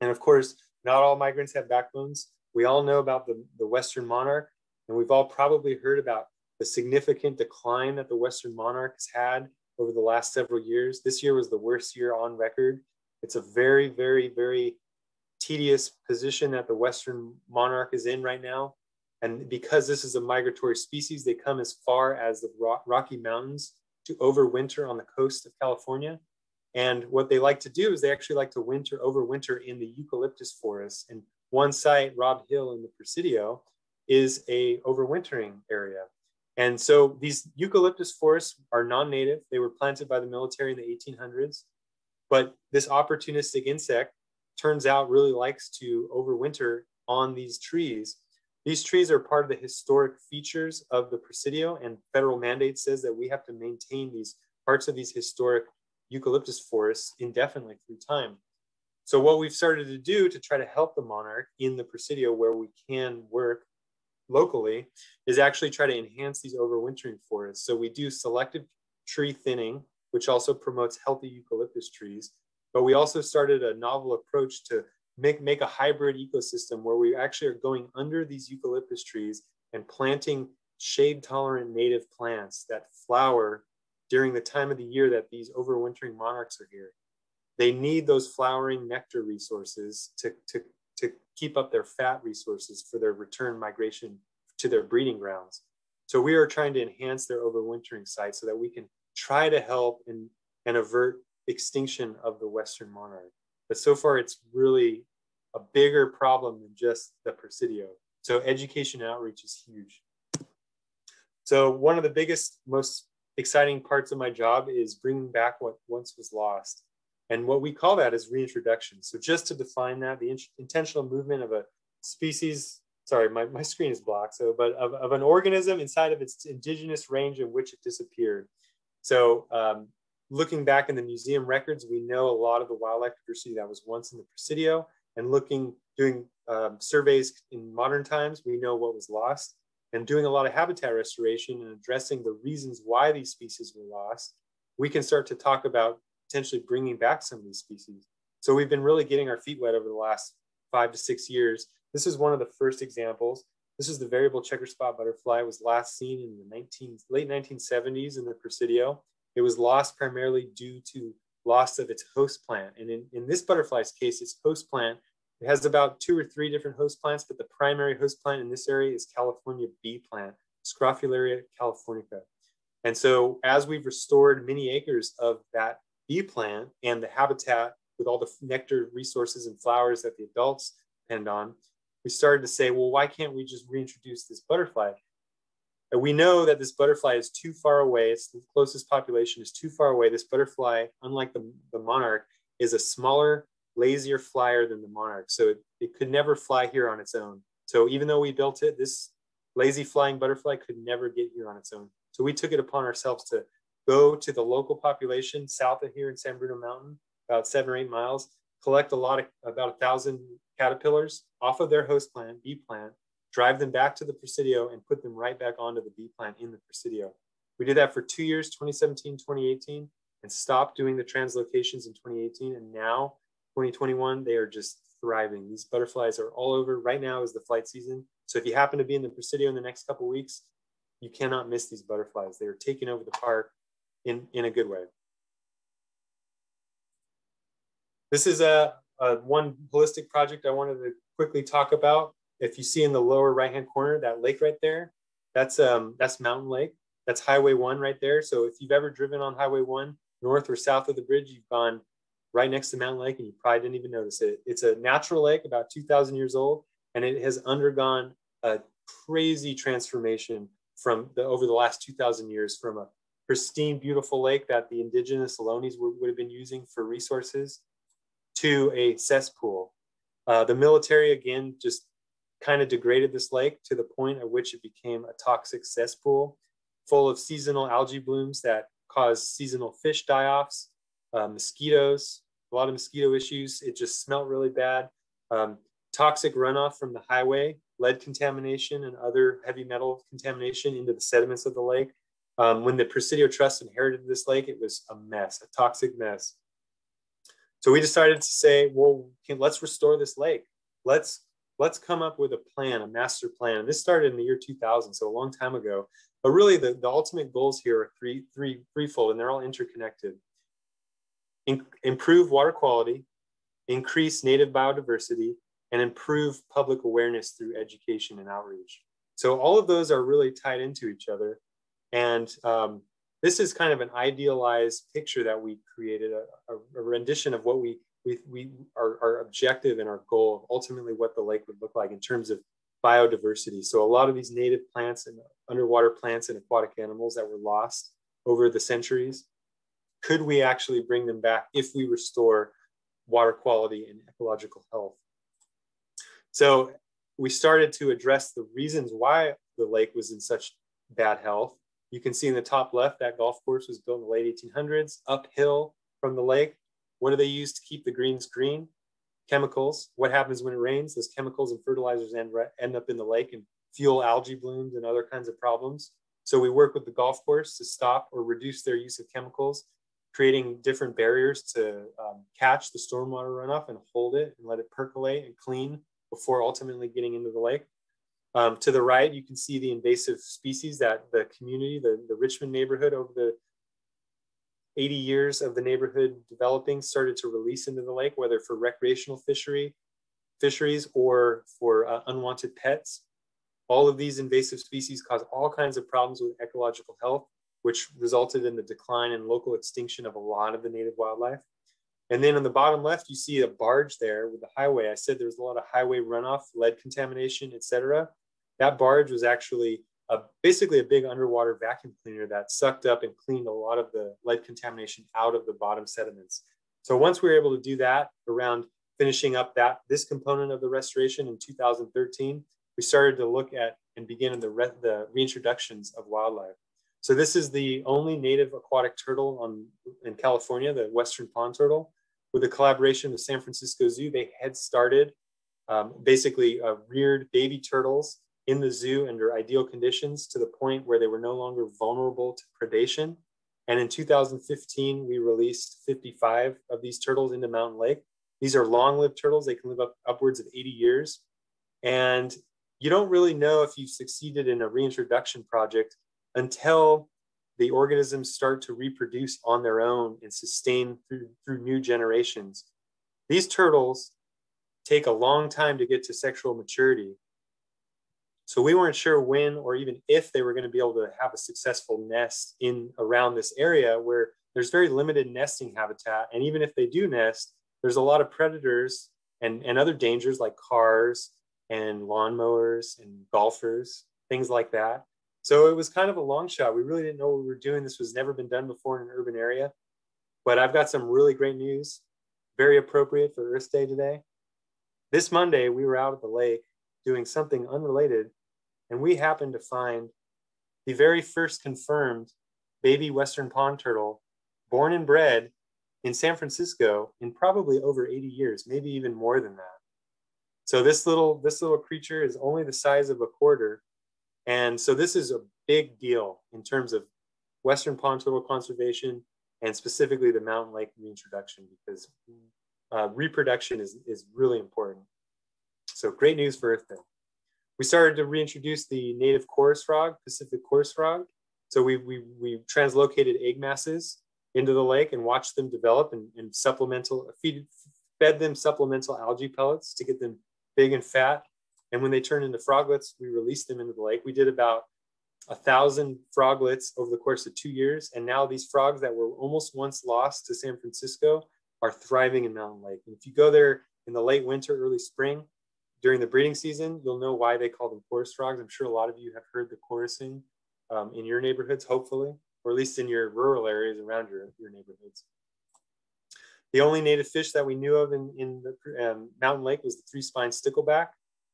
And of course, not all migrants have backbones. We all know about the, the Western monarch, and we've all probably heard about the significant decline that the Western monarch has had over the last several years. This year was the worst year on record. It's a very, very, very tedious position that the Western monarch is in right now. And because this is a migratory species, they come as far as the Rocky Mountains to overwinter on the coast of California. And what they like to do is they actually like to winter, overwinter in the eucalyptus forests. And one site, Rob Hill in the Presidio, is a overwintering area. And so these eucalyptus forests are non-native. They were planted by the military in the 1800s. But this opportunistic insect turns out really likes to overwinter on these trees. These trees are part of the historic features of the Presidio and federal mandate says that we have to maintain these parts of these historic eucalyptus forests indefinitely through time. So what we've started to do to try to help the monarch in the Presidio where we can work locally is actually try to enhance these overwintering forests. So we do selective tree thinning, which also promotes healthy eucalyptus trees. But we also started a novel approach to make, make a hybrid ecosystem where we actually are going under these eucalyptus trees and planting shade tolerant native plants that flower during the time of the year that these overwintering monarchs are here. They need those flowering nectar resources to, to, to keep up their fat resources for their return migration to their breeding grounds. So we are trying to enhance their overwintering sites so that we can try to help and, and avert extinction of the Western monarch. But so far, it's really a bigger problem than just the Presidio. So education outreach is huge. So one of the biggest, most exciting parts of my job is bringing back what once was lost. And what we call that is reintroduction. So just to define that, the in intentional movement of a species, sorry, my, my screen is blocked, so, but of, of an organism inside of its indigenous range in which it disappeared. So um, looking back in the museum records, we know a lot of the wildlife diversity that was once in the Presidio and looking, doing um, surveys in modern times, we know what was lost and doing a lot of habitat restoration and addressing the reasons why these species were lost, we can start to talk about potentially bringing back some of these species. So we've been really getting our feet wet over the last five to six years. This is one of the first examples. This is the variable checker spot butterfly. It was last seen in the 19, late 1970s in the Presidio. It was lost primarily due to loss of its host plant. And in, in this butterfly's case, its host plant, it has about two or three different host plants, but the primary host plant in this area is California bee plant, Scrophularia californica. And so as we've restored many acres of that bee plant and the habitat with all the nectar resources and flowers that the adults depend on, we started to say, well, why can't we just reintroduce this butterfly? And we know that this butterfly is too far away. Its the closest population is too far away. This butterfly, unlike the, the monarch, is a smaller, lazier flyer than the monarch. So it, it could never fly here on its own. So even though we built it, this lazy flying butterfly could never get here on its own. So we took it upon ourselves to go to the local population south of here in San Bruno Mountain, about seven or eight miles, collect a lot of about a thousand caterpillars off of their host plant, bee plant, drive them back to the Presidio and put them right back onto the bee plant in the Presidio. We did that for two years, 2017, 2018, and stopped doing the translocations in 2018. And now, 2021, they are just thriving. These butterflies are all over. Right now is the flight season. So if you happen to be in the Presidio in the next couple weeks, you cannot miss these butterflies. They are taking over the park in, in a good way. This is a, a one holistic project I wanted to quickly talk about. If you see in the lower right-hand corner, that lake right there, that's, um, that's Mountain Lake. That's Highway 1 right there. So if you've ever driven on Highway 1, north or south of the bridge, you've gone right next to Mountain Lake and you probably didn't even notice it. It's a natural lake, about 2,000 years old, and it has undergone a crazy transformation from the over the last 2,000 years from a pristine, beautiful lake that the indigenous Ohlone would, would have been using for resources to a cesspool. Uh, the military, again, just kind of degraded this lake to the point at which it became a toxic cesspool full of seasonal algae blooms that cause seasonal fish die-offs, uh, mosquitoes, a lot of mosquito issues. It just smelled really bad. Um, toxic runoff from the highway, lead contamination and other heavy metal contamination into the sediments of the lake. Um, when the Presidio Trust inherited this lake, it was a mess, a toxic mess. So we decided to say, well, can, let's restore this lake. Let's let's come up with a plan, a master plan. And this started in the year 2000, so a long time ago. But really, the, the ultimate goals here are three, three, threefold, and they're all interconnected. In, improve water quality, increase native biodiversity, and improve public awareness through education and outreach. So all of those are really tied into each other. And um, this is kind of an idealized picture that we created, a, a, rendition of what we, we, we our, our objective and our goal, ultimately what the lake would look like in terms of biodiversity. So a lot of these native plants and underwater plants and aquatic animals that were lost over the centuries, could we actually bring them back if we restore water quality and ecological health? So we started to address the reasons why the lake was in such bad health. You can see in the top left, that golf course was built in the late 1800s, uphill from the lake. What do they use to keep the greens green? Chemicals. What happens when it rains? Those chemicals and fertilizers end, end up in the lake and fuel algae blooms and other kinds of problems. So we work with the golf course to stop or reduce their use of chemicals, creating different barriers to um, catch the stormwater runoff and hold it and let it percolate and clean before ultimately getting into the lake. Um, to the right, you can see the invasive species that the community, the, the Richmond neighborhood over the 80 years of the neighborhood developing started to release into the lake, whether for recreational fishery, fisheries or for uh, unwanted pets. All of these invasive species cause all kinds of problems with ecological health, which resulted in the decline and local extinction of a lot of the native wildlife. And then on the bottom left, you see a barge there with the highway. I said there was a lot of highway runoff, lead contamination, etc. That barge was actually a, basically a big underwater vacuum cleaner that sucked up and cleaned a lot of the lead contamination out of the bottom sediments. So once we were able to do that around finishing up that this component of the restoration in 2013, we started to look at and begin the, re, the reintroductions of wildlife. So this is the only native aquatic turtle on, in California, the western pond turtle with a collaboration with San Francisco Zoo, they had started um, basically uh, reared baby turtles in the zoo under ideal conditions to the point where they were no longer vulnerable to predation. And in 2015, we released 55 of these turtles into Mountain Lake. These are long lived turtles, they can live up upwards of 80 years. And you don't really know if you've succeeded in a reintroduction project until the organisms start to reproduce on their own and sustain through, through new generations. These turtles take a long time to get to sexual maturity. So we weren't sure when or even if they were going to be able to have a successful nest in around this area where there's very limited nesting habitat. And even if they do nest, there's a lot of predators and, and other dangers like cars and lawnmowers and golfers, things like that. So it was kind of a long shot. We really didn't know what we were doing. This was never been done before in an urban area. But I've got some really great news, very appropriate for Earth Day today. This Monday, we were out at the lake doing something unrelated, and we happened to find the very first confirmed baby Western pond turtle born and bred in San Francisco in probably over 80 years, maybe even more than that. So this little this little creature is only the size of a quarter and so this is a big deal in terms of Western pond turtle conservation and specifically the mountain lake reintroduction because uh, reproduction is, is really important. So great news for Earth Day. We started to reintroduce the native chorus frog, Pacific chorus frog. So we, we, we translocated egg masses into the lake and watched them develop and, and supplemental, feed, fed them supplemental algae pellets to get them big and fat and when they turned into froglets, we released them into the lake. We did about a thousand froglets over the course of two years. And now these frogs that were almost once lost to San Francisco are thriving in Mountain Lake. And if you go there in the late winter, early spring, during the breeding season, you'll know why they call them chorus frogs. I'm sure a lot of you have heard the chorusing um, in your neighborhoods, hopefully, or at least in your rural areas around your, your neighborhoods. The only native fish that we knew of in, in the um, Mountain Lake was the three-spine stickleback.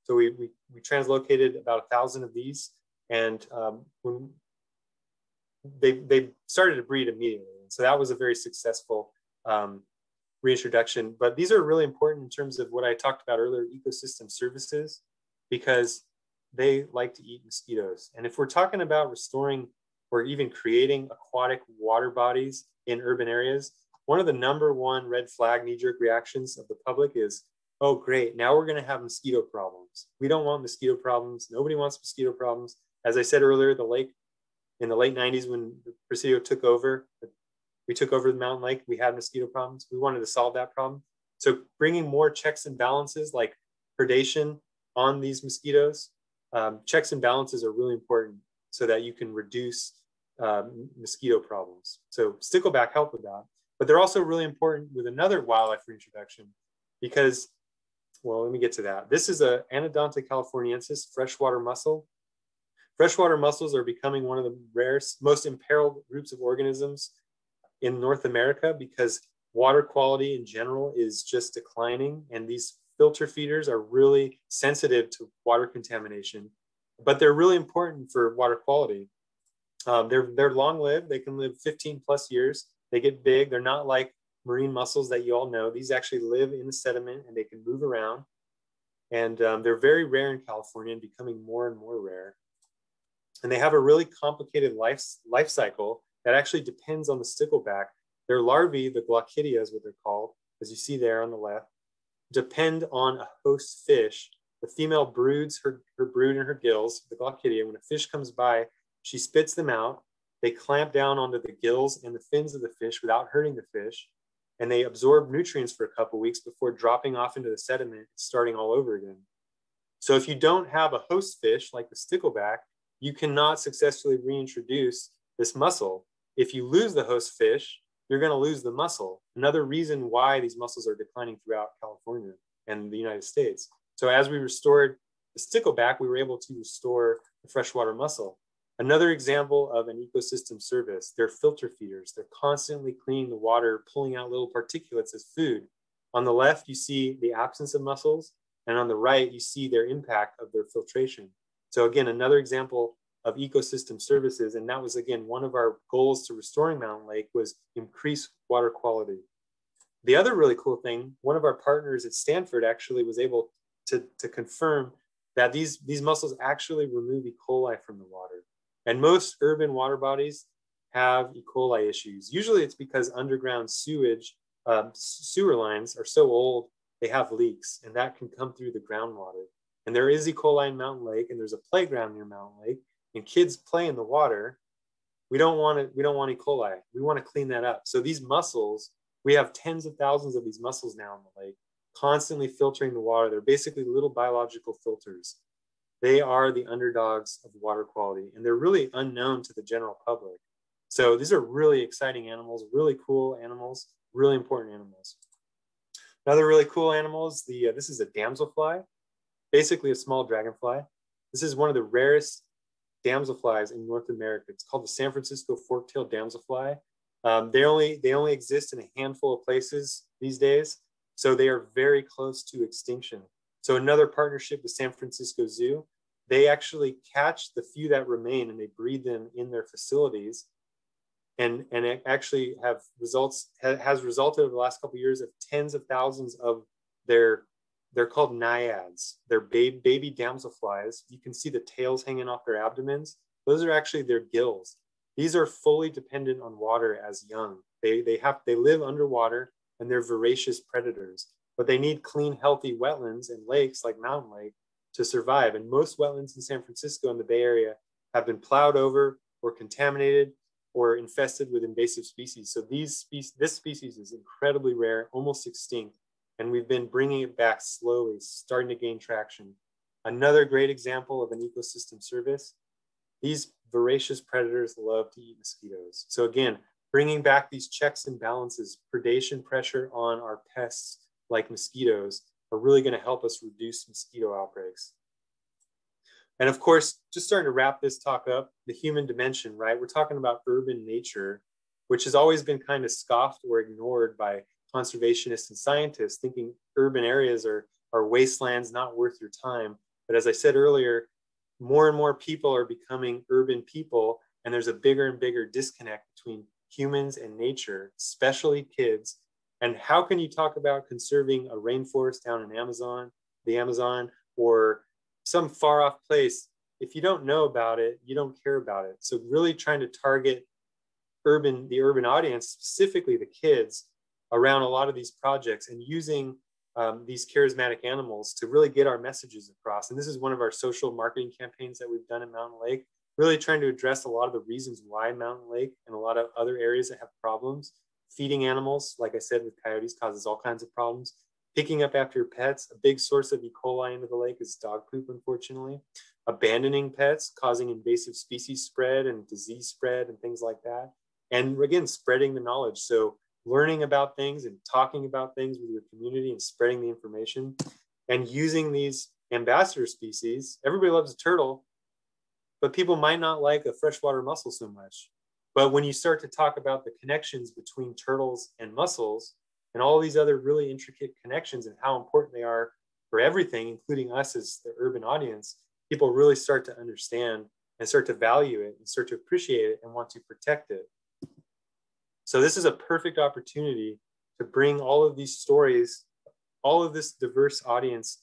So we, we, we, translocated about a thousand of these. And um, when they, they started to breed immediately. So that was a very successful um, reintroduction. But these are really important in terms of what I talked about earlier, ecosystem services, because they like to eat mosquitoes. And if we're talking about restoring or even creating aquatic water bodies in urban areas, one of the number one red flag knee jerk reactions of the public is, oh, great, now we're going to have mosquito problems. We don't want mosquito problems. Nobody wants mosquito problems. As I said earlier, the lake in the late 90s when Presidio took over, we took over the mountain lake, we had mosquito problems. We wanted to solve that problem. So bringing more checks and balances like predation on these mosquitoes, um, checks and balances are really important so that you can reduce um, mosquito problems. So stickleback help with that. But they're also really important with another wildlife reintroduction because, well, let me get to that. This is a Anodonta californiensis freshwater mussel. Freshwater mussels are becoming one of the rarest, most imperiled groups of organisms in North America because water quality in general is just declining. And these filter feeders are really sensitive to water contamination, but they're really important for water quality. Um, they're, they're long lived, they can live 15 plus years. They get big. They're not like marine mussels that you all know. These actually live in the sediment and they can move around. And um, they're very rare in California and becoming more and more rare. And they have a really complicated life, life cycle that actually depends on the stickleback. Their larvae, the glochidia is what they're called, as you see there on the left, depend on a host fish. The female broods her, her brood in her gills, the glochidia. When a fish comes by, she spits them out they clamp down onto the gills and the fins of the fish without hurting the fish, and they absorb nutrients for a couple weeks before dropping off into the sediment and starting all over again. So if you don't have a host fish like the stickleback, you cannot successfully reintroduce this mussel. If you lose the host fish, you're going to lose the mussel. Another reason why these mussels are declining throughout California and the United States. So as we restored the stickleback, we were able to restore the freshwater mussel. Another example of an ecosystem service, they're filter feeders. They're constantly cleaning the water, pulling out little particulates as food. On the left, you see the absence of mussels, and on the right, you see their impact of their filtration. So again, another example of ecosystem services, and that was again, one of our goals to restoring Mountain Lake was increase water quality. The other really cool thing, one of our partners at Stanford actually was able to, to confirm that these, these mussels actually remove E. coli from the water. And most urban water bodies have E. coli issues. Usually it's because underground sewage, um, sewer lines are so old, they have leaks, and that can come through the groundwater. And there is E. coli in Mountain Lake, and there's a playground near Mountain Lake, and kids play in the water. We don't want to, we don't want E. coli. We want to clean that up. So these mussels, we have tens of thousands of these mussels now in the lake, constantly filtering the water. They're basically little biological filters they are the underdogs of water quality and they're really unknown to the general public. So these are really exciting animals, really cool animals, really important animals. Another really cool animal is the, uh, this is a damselfly, basically a small dragonfly. This is one of the rarest damselflies in North America. It's called the San Francisco fork-tailed damselfly. Um, they only they only exist in a handful of places these days, so they are very close to extinction. So another partnership with San Francisco Zoo, they actually catch the few that remain and they breed them in their facilities. And, and it actually have results has resulted over the last couple of years of tens of thousands of their they're called naiads. They're baby, baby damselflies. You can see the tails hanging off their abdomens. Those are actually their gills. These are fully dependent on water as young. They, they have they live underwater and they're voracious predators but they need clean, healthy wetlands and lakes like Mountain Lake to survive. And most wetlands in San Francisco and the Bay Area have been plowed over or contaminated or infested with invasive species. So these species, this species is incredibly rare, almost extinct, and we've been bringing it back slowly, starting to gain traction. Another great example of an ecosystem service. These, voracious predators love to eat mosquitoes. So again, bringing back these checks and balances, predation pressure on our pests like mosquitoes are really going to help us reduce mosquito outbreaks. And of course, just starting to wrap this talk up, the human dimension, right? We're talking about urban nature, which has always been kind of scoffed or ignored by conservationists and scientists, thinking urban areas are, are wastelands not worth your time. But as I said earlier, more and more people are becoming urban people, and there's a bigger and bigger disconnect between humans and nature, especially kids. And how can you talk about conserving a rainforest down in Amazon, the Amazon, or some far off place? If you don't know about it, you don't care about it. So really trying to target urban, the urban audience, specifically the kids, around a lot of these projects and using um, these charismatic animals to really get our messages across. And this is one of our social marketing campaigns that we've done in Mountain Lake, really trying to address a lot of the reasons why Mountain Lake and a lot of other areas that have problems. Feeding animals, like I said, with coyotes causes all kinds of problems. Picking up after your pets, a big source of E. coli into the lake is dog poop, unfortunately. Abandoning pets, causing invasive species spread and disease spread and things like that. And again, spreading the knowledge. So learning about things and talking about things with your community and spreading the information and using these ambassador species. Everybody loves a turtle, but people might not like a freshwater mussel so much. But when you start to talk about the connections between turtles and mussels and all these other really intricate connections and how important they are for everything, including us as the urban audience, people really start to understand and start to value it and start to appreciate it and want to protect it. So this is a perfect opportunity to bring all of these stories, all of this diverse audience,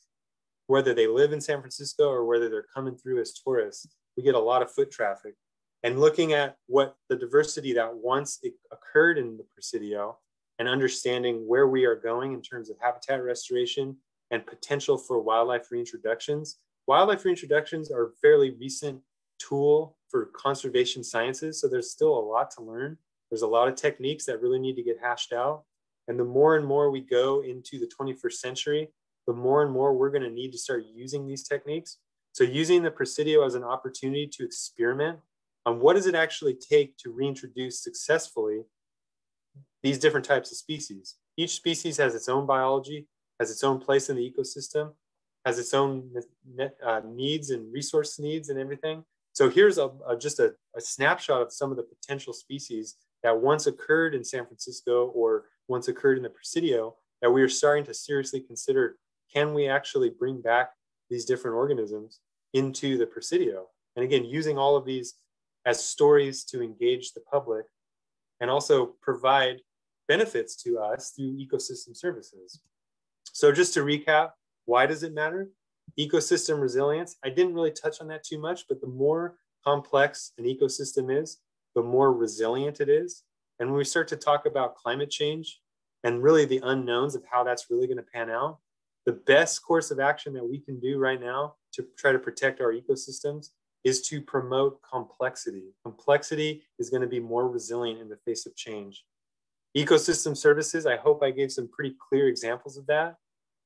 whether they live in San Francisco or whether they're coming through as tourists. We get a lot of foot traffic. And looking at what the diversity that once occurred in the Presidio and understanding where we are going in terms of habitat restoration and potential for wildlife reintroductions. Wildlife reintroductions are a fairly recent tool for conservation sciences, so there's still a lot to learn. There's a lot of techniques that really need to get hashed out. And the more and more we go into the 21st century, the more and more we're going to need to start using these techniques. So using the Presidio as an opportunity to experiment on what does it actually take to reintroduce successfully these different types of species. Each species has its own biology, has its own place in the ecosystem, has its own uh, needs and resource needs and everything. So here's a, a just a, a snapshot of some of the potential species that once occurred in San Francisco or once occurred in the Presidio that we are starting to seriously consider can we actually bring back these different organisms into the Presidio? And again, using all of these as stories to engage the public and also provide benefits to us through ecosystem services. So just to recap, why does it matter? Ecosystem resilience. I didn't really touch on that too much, but the more complex an ecosystem is, the more resilient it is. And when we start to talk about climate change and really the unknowns of how that's really going to pan out, the best course of action that we can do right now to try to protect our ecosystems is to promote complexity. Complexity is going to be more resilient in the face of change. Ecosystem services, I hope I gave some pretty clear examples of that,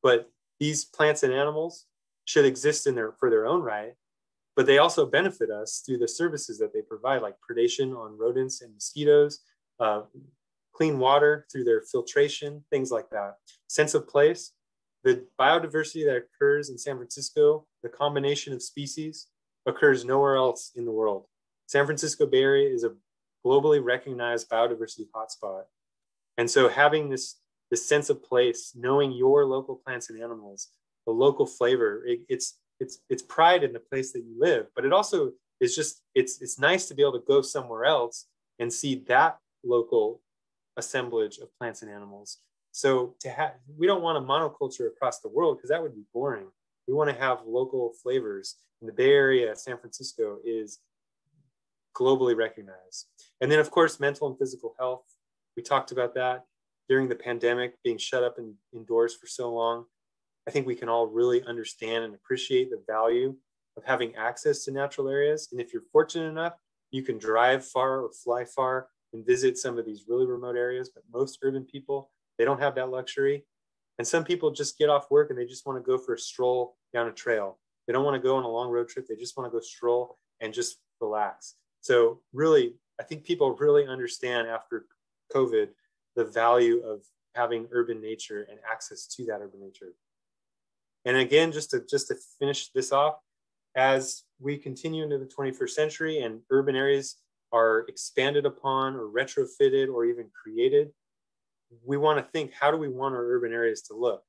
but these plants and animals should exist in their for their own right but they also benefit us through the services that they provide, like predation on rodents and mosquitoes, uh, clean water through their filtration, things like that. Sense of place, the biodiversity that occurs in San Francisco, the combination of species occurs nowhere else in the world. San Francisco Bay Area is a globally recognized biodiversity hotspot. And so having this, this sense of place, knowing your local plants and animals, the local flavor, it, it's it's it's pride in the place that you live but it also is just it's it's nice to be able to go somewhere else and see that local assemblage of plants and animals so to have we don't want a monoculture across the world because that would be boring we want to have local flavors and the bay area san francisco is globally recognized and then of course mental and physical health we talked about that during the pandemic being shut up in, indoors for so long I think we can all really understand and appreciate the value of having access to natural areas. And if you're fortunate enough, you can drive far or fly far and visit some of these really remote areas. But most urban people, they don't have that luxury. And some people just get off work and they just want to go for a stroll down a trail. They don't want to go on a long road trip. They just want to go stroll and just relax. So really, I think people really understand after COVID the value of having urban nature and access to that urban nature. And again, just to just to finish this off, as we continue into the 21st century and urban areas are expanded upon or retrofitted or even created, we want to think how do we want our urban areas to look?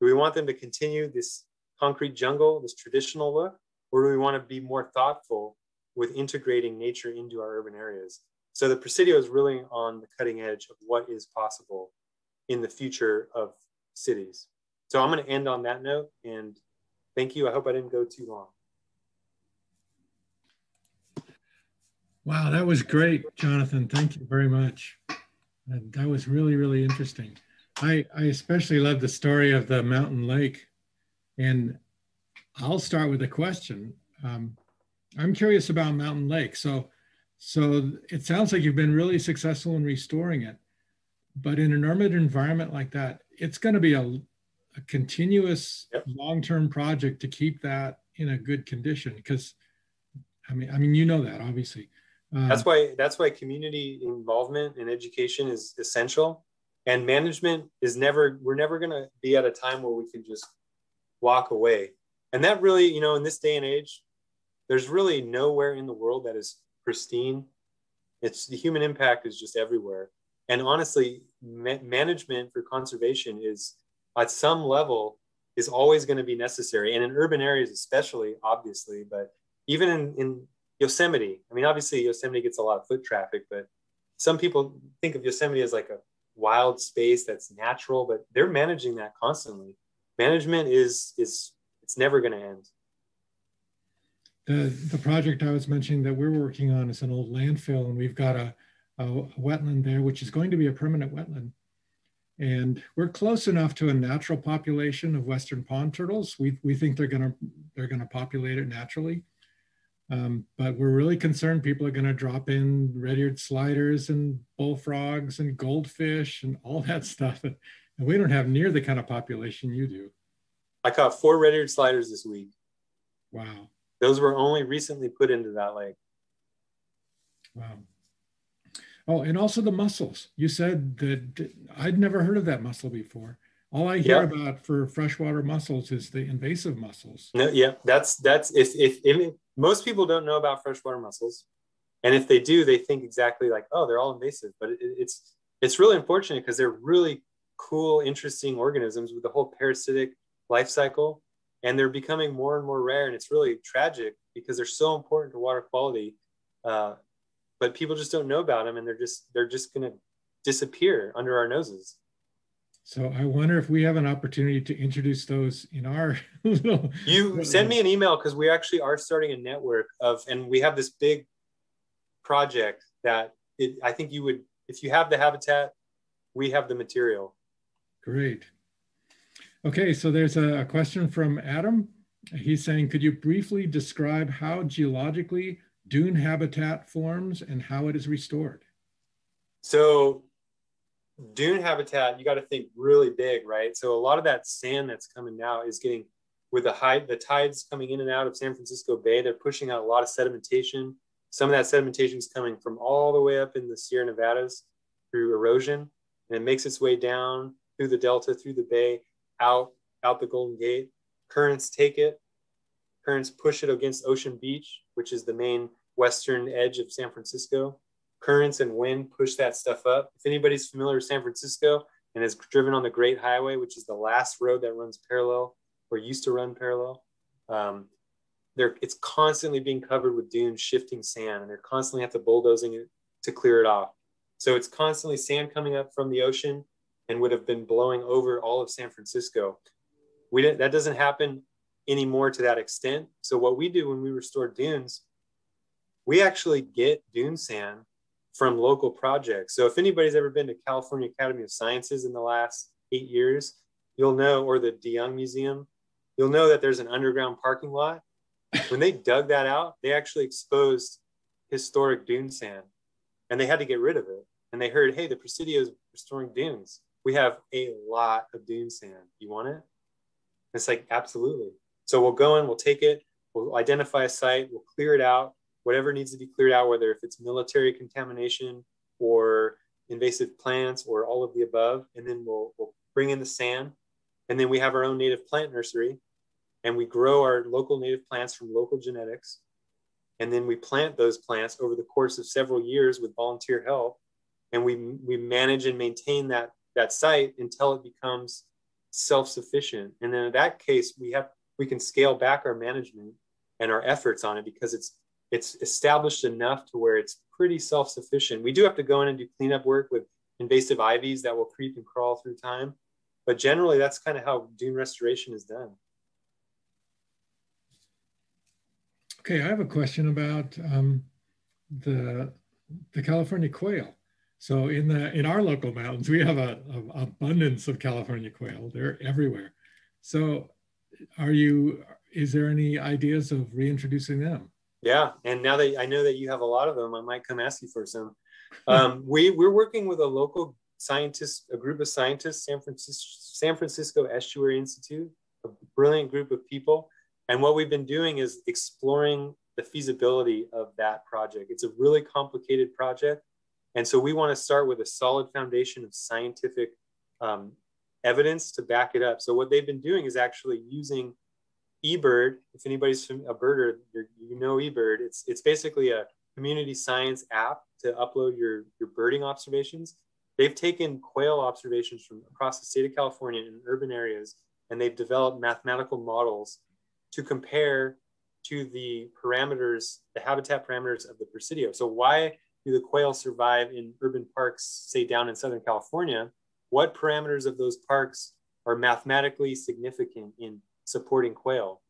Do we want them to continue this concrete jungle, this traditional look, or do we want to be more thoughtful with integrating nature into our urban areas? So the Presidio is really on the cutting edge of what is possible in the future of cities. So I'm going to end on that note and thank you. I hope I didn't go too long. Wow, that was great, Jonathan. Thank you very much. That was really, really interesting. I, I especially love the story of the mountain lake. And I'll start with a question. Um, I'm curious about Mountain Lake. So, so it sounds like you've been really successful in restoring it. But in an urban environment like that, it's going to be a, a continuous yep. long-term project to keep that in a good condition. Because, I mean, I mean, you know that obviously. Uh, that's why that's why community involvement and education is essential. And management is never. We're never going to be at a time where we can just walk away. And that really, you know, in this day and age, there's really nowhere in the world that is pristine. It's the human impact is just everywhere. And honestly, ma- management for conservation is at some level is always going to be necessary. And in urban areas, especially, obviously, but even in, in Yosemite, I mean, obviously, Yosemite gets a lot of foot traffic, but some people think of Yosemite as like a wild space that's natural, but they're managing that constantly. Management is is it's never going to end. The, the project I was mentioning that we're working on is an old landfill, and we've got a, a, wetland there, which is going to be a permanent wetland. And we're close enough to a natural population of western pond turtles. We, we think they're gonna they're gonna populate it naturally. Um, but we're really concerned people are gonna drop in red-eared sliders and bullfrogs and goldfish and all that stuff. And we don't have near the kind of population you do. I caught four red-eared sliders this week. Wow. Those were only recently put into that lake. Wow. Oh, and also the mussels. You said that I'd never heard of that mussel before. All I hear about for freshwater mussels is the invasive mussels. No, yeah, that's that's if, if, if most people don't know about freshwater mussels, and if they do, they think exactly like, oh, they're all invasive. But it, it's it's really unfortunate because they're really cool, interesting organisms with the whole parasitic life cycle. And they're becoming more and more rare. And it's really tragic because they're so important to water quality. Uh, but people just don't know about them. And they're just they're just going to disappear under our noses so i wonder if we have an opportunity to introduce those in our little you send me an email because we actually are starting a network of and we have this big project that it, i think you would if you have the habitat we have the material great Okay, so there's a question from Adam. He's saying, could you briefly describe how geologically dune habitat forms and how it is restored? So dune habitat, you got to think really big, right? So a lot of that sand that's coming now is getting with the high, the tides coming in and out of San Francisco Bay, they're pushing out a lot of sedimentation. Some of that sedimentation is coming from all the way up in the Sierra Nevadas through erosion, and it makes its way down through the Delta, through the Bay, out out the Golden Gate. Currents take it. Currents push it against Ocean Beach, which is the main western edge of San Francisco. Currents and wind push that stuff up. If anybody's familiar with San Francisco and has driven on the Great Highway, which is the last road that runs parallel or used to run parallel, um, it's constantly being covered with dunes, shifting sand, and they're constantly have to bulldozing it to clear it off. So it's constantly sand coming up from the ocean and would have been blowing over all of San Francisco. We didn't, that doesn't happen anymore to that extent. So what we do when we restore dunes, we actually get dune sand from local projects. So if anybody's ever been to California Academy of Sciences in the last eight years, you'll know, or the DeYoung Museum, you'll know that there's an underground parking lot. When they dug that out, they actually exposed historic dune sand and they had to get rid of it. And they heard, hey, the Presidio is restoring dunes we have a lot of dune sand. You want it? And it's like, absolutely. So we'll go in, we'll take it, we'll identify a site, we'll clear it out, whatever needs to be cleared out, whether if it's military contamination or invasive plants or all of the above. And then we'll, we'll bring in the sand. And then we have our own native plant nursery and we grow our local native plants from local genetics. And then we plant those plants over the course of several years with volunteer help. And we, we manage and maintain that, that site until it becomes self-sufficient. And then in that case, we have we can scale back our management and our efforts on it because it's it's established enough to where it's pretty self-sufficient. We do have to go in and do cleanup work with invasive ivies that will creep and crawl through time. But generally, that's kind of how dune restoration is done. Okay, I have a question about um, the the California quail. So in the in our local mountains, we have a, a abundance of California quail. They're everywhere. So, are you? Is there any ideas of reintroducing them? Yeah, and now that I know that you have a lot of them, I might come ask you for some. Um, we we're working with a local scientist, a group of scientists, San Francisco San Francisco Estuary Institute, a brilliant group of people. And what we've been doing is exploring the feasibility of that project. It's a really complicated project, and so we want to start with a solid foundation of scientific um, evidence to back it up. So what they've been doing is actually using eBird. If anybody's a birder, you know eBird. It's it's basically a community science app to upload your your birding observations. They've taken quail observations from across the state of California in urban areas, and they've developed mathematical models to compare to the parameters, the habitat parameters of the Presidio. So why do the quail survive in urban parks, say down in Southern California? What parameters of those parks are mathematically significant in supporting quail?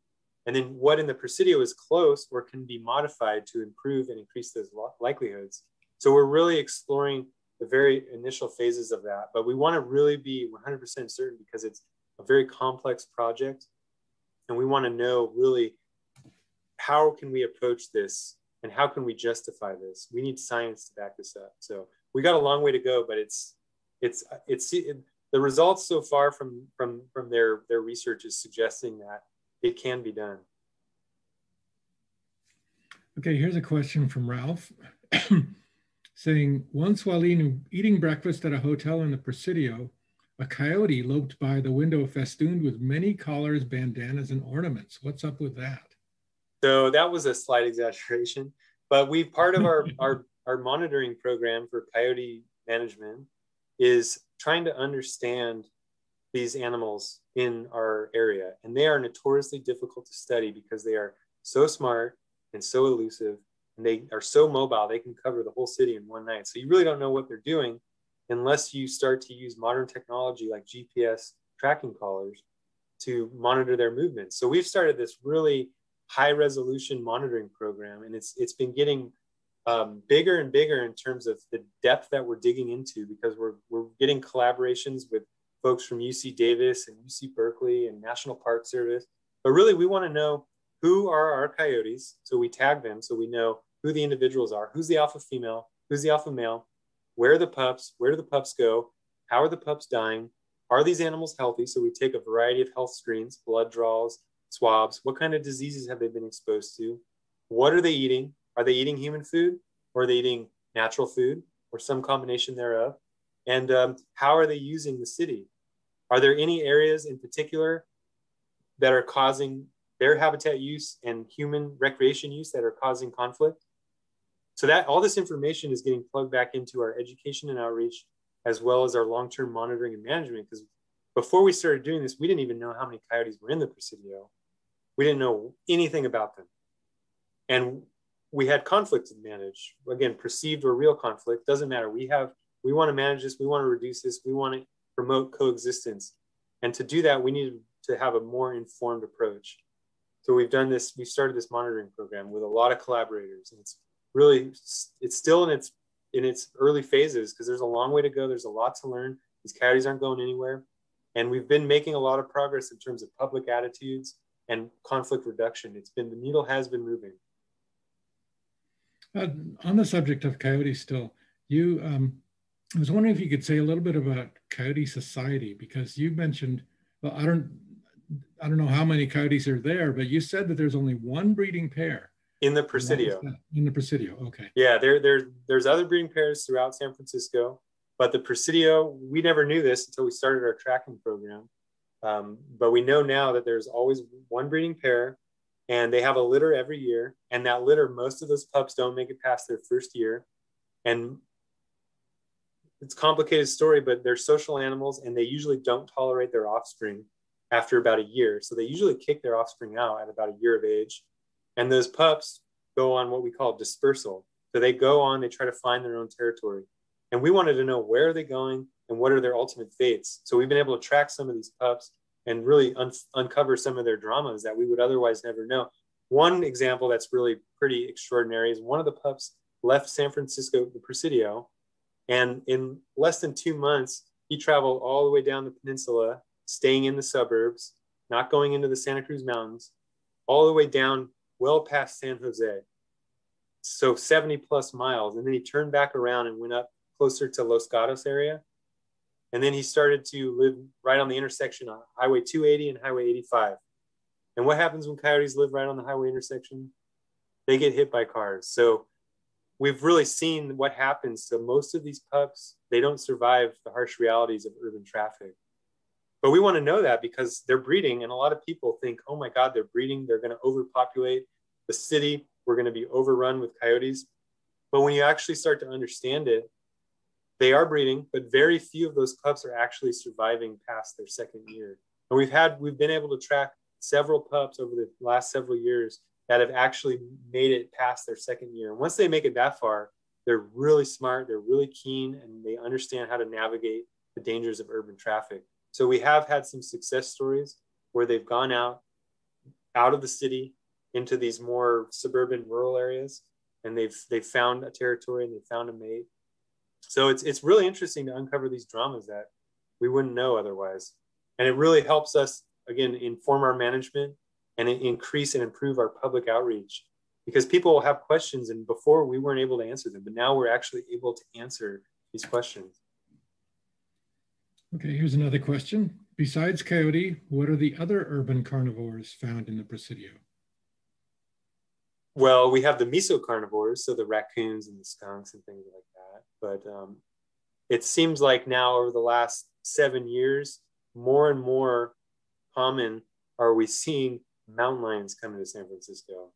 And then what in the Presidio is close or can be modified to improve and increase those likelihoods? So we're really exploring the very initial phases of that, but we want to really be 100% certain because it's a very complex project. And we want to know really how can we approach this and how can we justify this? We need science to back this up. So we got a long way to go, but it's it's it's it, the results so far from from from their their research is suggesting that it can be done. Okay, here's a question from Ralph saying once while eating, eating breakfast at a hotel in the Presidio, a coyote loped by the window festooned with many collars, bandanas, and ornaments. What's up with that? So that was a slight exaggeration, but we part of our, our, our monitoring program for coyote management is trying to understand these animals in our area. And they are notoriously difficult to study because they are so smart and so elusive and they are so mobile, they can cover the whole city in one night. So you really don't know what they're doing unless you start to use modern technology like GPS tracking collars to monitor their movements. So we've started this really high resolution monitoring program, and it's it's been getting um, bigger and bigger in terms of the depth that we're digging into because we're we're getting collaborations with folks from UC Davis and UC Berkeley and National Park Service. But really, we want to know who are our coyotes, so we tag them so we know who the individuals are, who's the alpha female, who's the alpha male, where are the pups, where do the pups go, how are the pups dying, are these animals healthy? So we take a variety of health screens, blood draws, swabs. What kind of diseases have they been exposed to? What are they eating? Are they eating human food or are they eating natural food or some combination thereof? And um, how are they using the city? Are there any areas in particular that are causing their habitat use and human recreation use that are causing conflict? So that all this information is getting plugged back into our education and outreach, as well as our long-term monitoring and management. Because before we started doing this, we didn't even know how many coyotes were in the Presidio. We didn't know anything about them. And we had conflict to manage. Again, perceived or real conflict, doesn't matter. We have, we want to manage this, we want to reduce this, we want to promote coexistence. And to do that, we need to have a more informed approach. So we've done this, we've started this monitoring program with a lot of collaborators. And it's really, it's still in its in its early phases because there's a long way to go. There's a lot to learn. These coyotes aren't going anywhere. And we've been making a lot of progress in terms of public attitudes and conflict reduction. It's been the needle has been moving. Uh, on the subject of coyotes, still, you, um, I was wondering if you could say a little bit about Coyote Society because you mentioned, well, I don't, I don't know how many coyotes are there, but you said that there's only one breeding pair. In the Presidio. In the Presidio, okay. Yeah, there, there, there's other breeding pairs throughout San Francisco, but the Presidio, we never knew this until we started our tracking program. Um, but we know now that there's always one breeding pair and they have a litter every year. And that litter, most of those pups don't make it past their first year. And it's a complicated story, but they're social animals and they usually don't tolerate their offspring after about a year. So they usually kick their offspring out at about a year of age. And those pups go on what we call dispersal. So they go on, they try to find their own territory. And we wanted to know where are they going and what are their ultimate fates. So we've been able to track some of these pups and really un- uncover some of their dramas that we would otherwise never know. One example that's really pretty extraordinary is one of the pups left San Francisco, the Presidio, and in less than two months, he traveled all the way down the peninsula, staying in the suburbs, not going into the Santa Cruz Mountains, all the way down well past San Jose. So 70 plus miles. And then he turned back around and went up closer to Los Gatos area. And then he started to live right on the intersection of Highway 280 and Highway 85. And what happens when coyotes live right on the highway intersection? They get hit by cars. So we've really seen what happens to most of these pups. They don't survive the harsh realities of urban traffic. But we want to know that because they're breeding, and a lot of people think, oh my God, they're breeding, they're going to overpopulate the city, we're going to be overrun with coyotes. But when you actually start to understand it, they are breeding, but very few of those pups are actually surviving past their second year. And we've had, we've been able to track several pups over the last several years that have actually made it past their second year. And once they make it that far, they're really smart, they're really keen, and they understand how to navigate the dangers of urban traffic. So we have had some success stories where they've gone out out of the city into these more suburban rural areas and they've they've found a territory and they found a mate so it's it's really interesting to uncover these dramas that we wouldn't know otherwise. And it really helps us again inform our management and increase and improve our public outreach. Because people will have questions and before we weren't able to answer them but now we're actually able to answer these questions. Okay here's another question. Besides coyote what are the other urban carnivores found in the presidio well we have the mesocarnivores so the raccoons and the skunks and things like that but um, it seems like now over the last seven years more and more common are we seeing mountain lions coming to San Francisco.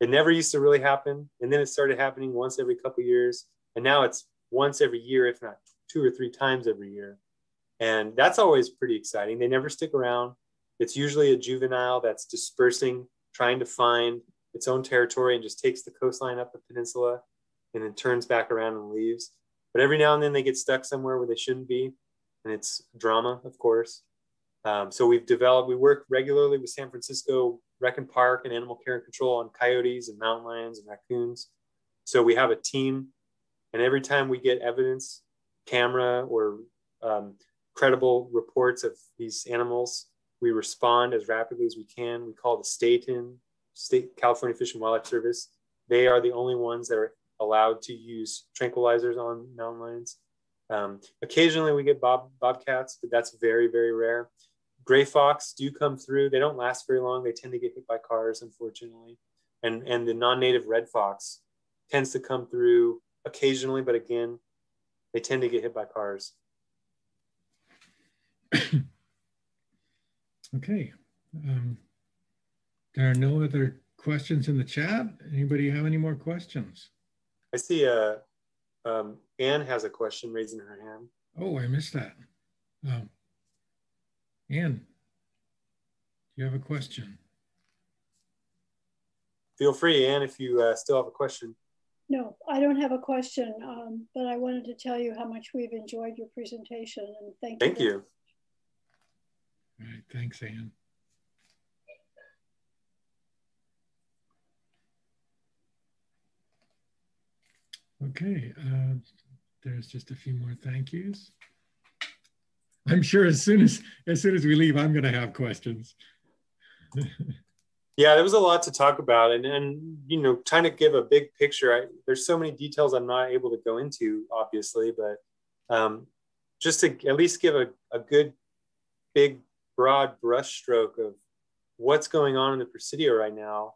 It never used to really happen. And then it started happening once every couple years. And now it's once every year, if not two or three times every year. And that's always pretty exciting. They never stick around. It's usually a juvenile that's dispersing, trying to find its own territory and just takes the coastline up the peninsula and then turns back around and leaves. But every now and then they get stuck somewhere where they shouldn't be. And it's drama, of course. Um, so we've developed, we work regularly with San Francisco Rec and Park and Animal Care and Control on coyotes and mountain lions and raccoons. So we have a team, and every time we get evidence, camera or um, credible reports of these animals, we respond as rapidly as we can. We call the state in, State California Fish and Wildlife Service. They are the only ones that are allowed to use tranquilizers on mountain lions. Um, occasionally we get bob, bobcats, but that's very, very rare. Gray fox do come through. They don't last very long. They tend to get hit by cars, unfortunately. And, and the non-native red fox tends to come through occasionally, but again, they tend to get hit by cars. okay. Um, there are no other questions in the chat. Anybody have any more questions? I see uh, um, Anne has a question raising her hand. Oh, I missed that. Um, Anne, do you have a question? Feel free, Anne, if you uh, still have a question. No, I don't have a question, um, but I wanted to tell you how much we've enjoyed your presentation and thank, thank you. Thank you. All right, thanks, Anne. Okay, uh, there's just a few more thank yous. I'm sure as soon as as soon as we leave, I'm going to have questions. yeah, there was a lot to talk about, and and you know, trying to give a big picture. I, there's so many details I'm not able to go into, obviously, but um, just to at least give a, a good, big, broad brushstroke of what's going on in the Presidio right now.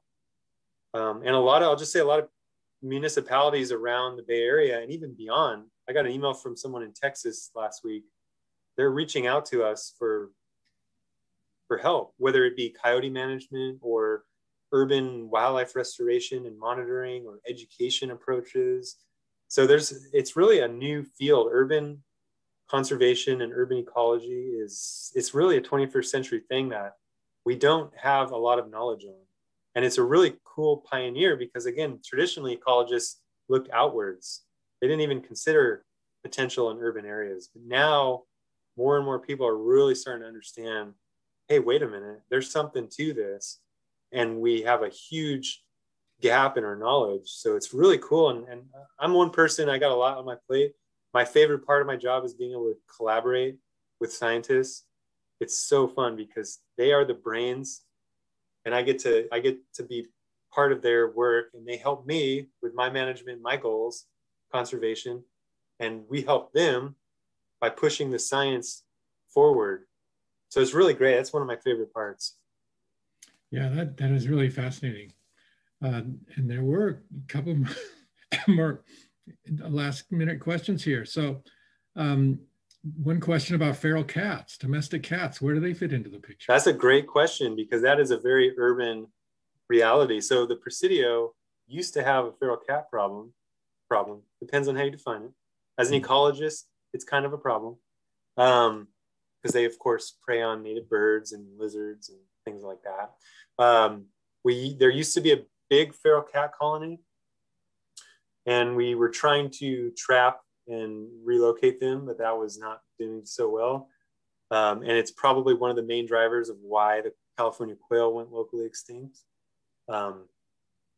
Um, and a lot of, I'll just say a lot of municipalities around the Bay Area and even beyond. I got an email from someone in Texas last week. They're reaching out to us for for help, whether it be coyote management or urban wildlife restoration and monitoring or education approaches. So there's it's really a new field. Urban conservation and urban ecology is it's really a 21st century thing that we don't have a lot of knowledge on. And it's a really cool pioneer because again, traditionally ecologists looked outwards. They didn't even consider potential in urban areas. But now more and more people are really starting to understand, hey, wait a minute, there's something to this. And we have a huge gap in our knowledge. So it's really cool. And, and I'm one person, I got a lot on my plate. My favorite part of my job is being able to collaborate with scientists. It's so fun because they are the brains and I get to I get to be part of their work and they help me with my management, my goals, conservation, and we help them by pushing the science forward. So it's really great. That's one of my favorite parts. Yeah, that, that is really fascinating. Uh, and there were a couple more last minute questions here. So um, one question about feral cats, domestic cats, where do they fit into the picture? That's a great question because that is a very urban reality. So the Presidio used to have a feral cat problem. Problem depends on how you define it. As an hmm. ecologist, it's kind of a problem because um, they, of course, prey on native birds and lizards and things like that. Um, we there used to be a big feral cat colony, and we were trying to trap and relocate them, but that was not doing so well. Um, and it's probably one of the main drivers of why the California quail went locally extinct. Um,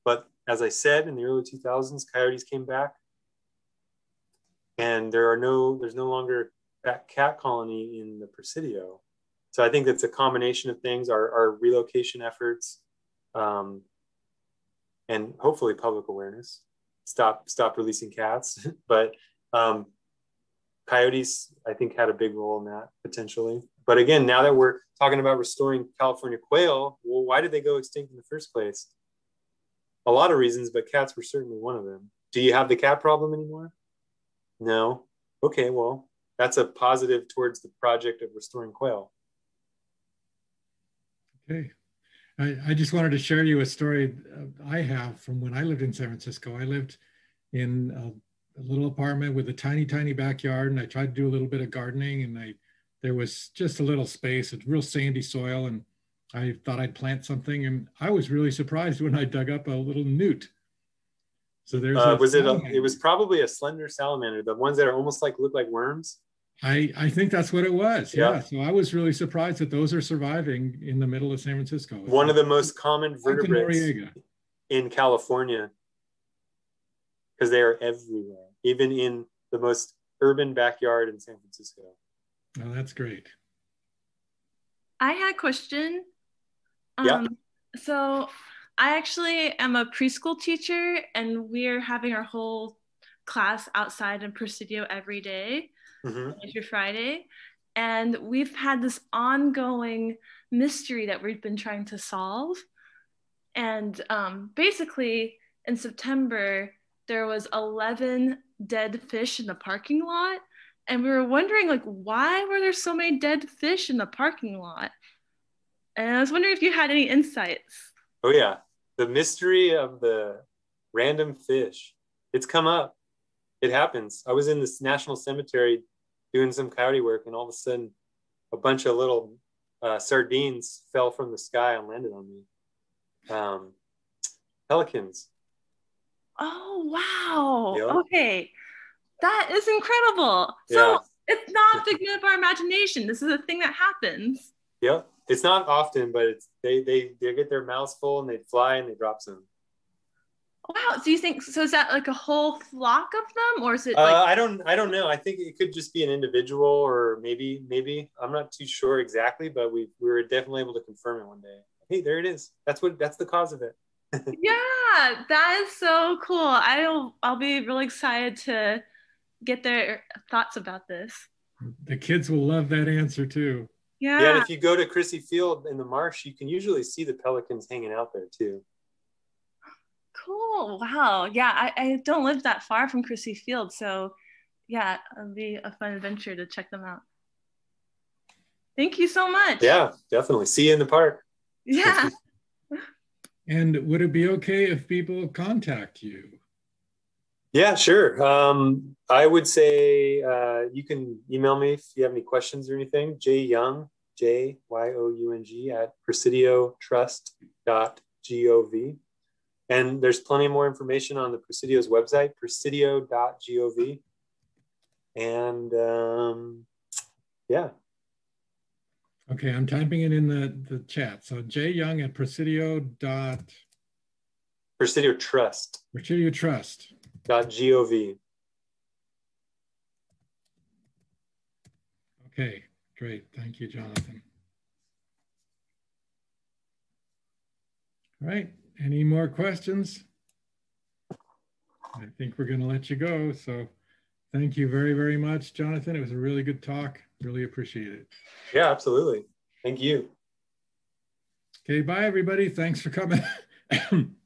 but as I said, in the early 2000s, coyotes came back, and there are no, there's no longer that cat colony in the Presidio. So I think that's a combination of things: our, our relocation efforts, um, and hopefully public awareness. Stop, stop releasing cats, but um, coyotes, I think, had a big role in that potentially. But again, now that we're talking about restoring California quail, well, why did they go extinct in the first place? A lot of reasons, but cats were certainly one of them. Do you have the cat problem anymore? No. Okay, well, that's a positive towards the project of restoring quail. Okay. I, I just wanted to share you a story I have from when I lived in San Francisco. I lived in uh, a little apartment with a tiny, tiny backyard, and I tried to do a little bit of gardening, and I there was just a little space, a real sandy soil, and I thought I'd plant something, and I was really surprised when I dug up a little newt. So there's uh, was it? A, it was probably a slender salamander, the ones that are almost like look like worms. I I think that's what it was. Yeah. yeah. So I was really surprised that those are surviving in the middle of San Francisco. One of the most common vertebrates in California because they are everywhere, even in the most urban backyard in San Francisco. Oh, that's great. I had a question. Um, yeah. So I actually am a preschool teacher, and we're having our whole class outside in Presidio every day, mm-hmm. through Friday. And we've had this ongoing mystery that we've been trying to solve. And um, basically, in September, there was 11 dead fish in the parking lot and we were wondering like why were there so many dead fish in the parking lot? And i was wondering if you had any insights. Oh yeah. The mystery of the random fish it's come up. It happens. I was in this national cemetery doing some coyote work and all of a sudden a bunch of little uh, sardines fell from the sky and landed on me. Um, pelicans Oh, wow. Yep. Okay. That is incredible. So yeah. it's not figment of our imagination. This is a thing that happens. Yep. It's not often, but it's they they they get their mouths full and they fly and they drop some. Wow. Do you think so? Is that like a whole flock of them, or is it? Like- uh, I don't. I don't know. I think it could just be an individual, or maybe, maybe I'm not too sure exactly, but we we were definitely able to confirm it one day. Hey, there it is. That's what. That's the cause of it yeah, that is so cool. I'll I'll be really excited to get their thoughts about this. The kids will love that answer too. Yeah. Yeah, if you go to Crissy Field in the marsh, you can usually see the pelicans hanging out there too. Cool. Wow. Yeah, I, I don't live that far from Crissy Field, so yeah, it'll be a fun adventure to check them out. Thank you so much. Yeah, definitely. See you in the park. Yeah. and would it be okay if people contact you? Yeah, sure. Um, I would say uh, you can email me if you have any questions or anything. J Young, J Y O U N G at presidiotrust.gov. And there's plenty more information on the Presidio's website, presidio.gov. And um, yeah. Okay, I'm typing it in the, the chat. So J Young at Presidio dot Presidio Trust. Presidio Trust. Dot .gov. Okay, great. Thank you, Jonathan. All right, any more questions? I think we're going to let you go. So thank you very, very much, Jonathan. It was a really good talk. Really appreciate it. Yeah, absolutely. Thank you. Okay, bye, everybody. Thanks for coming.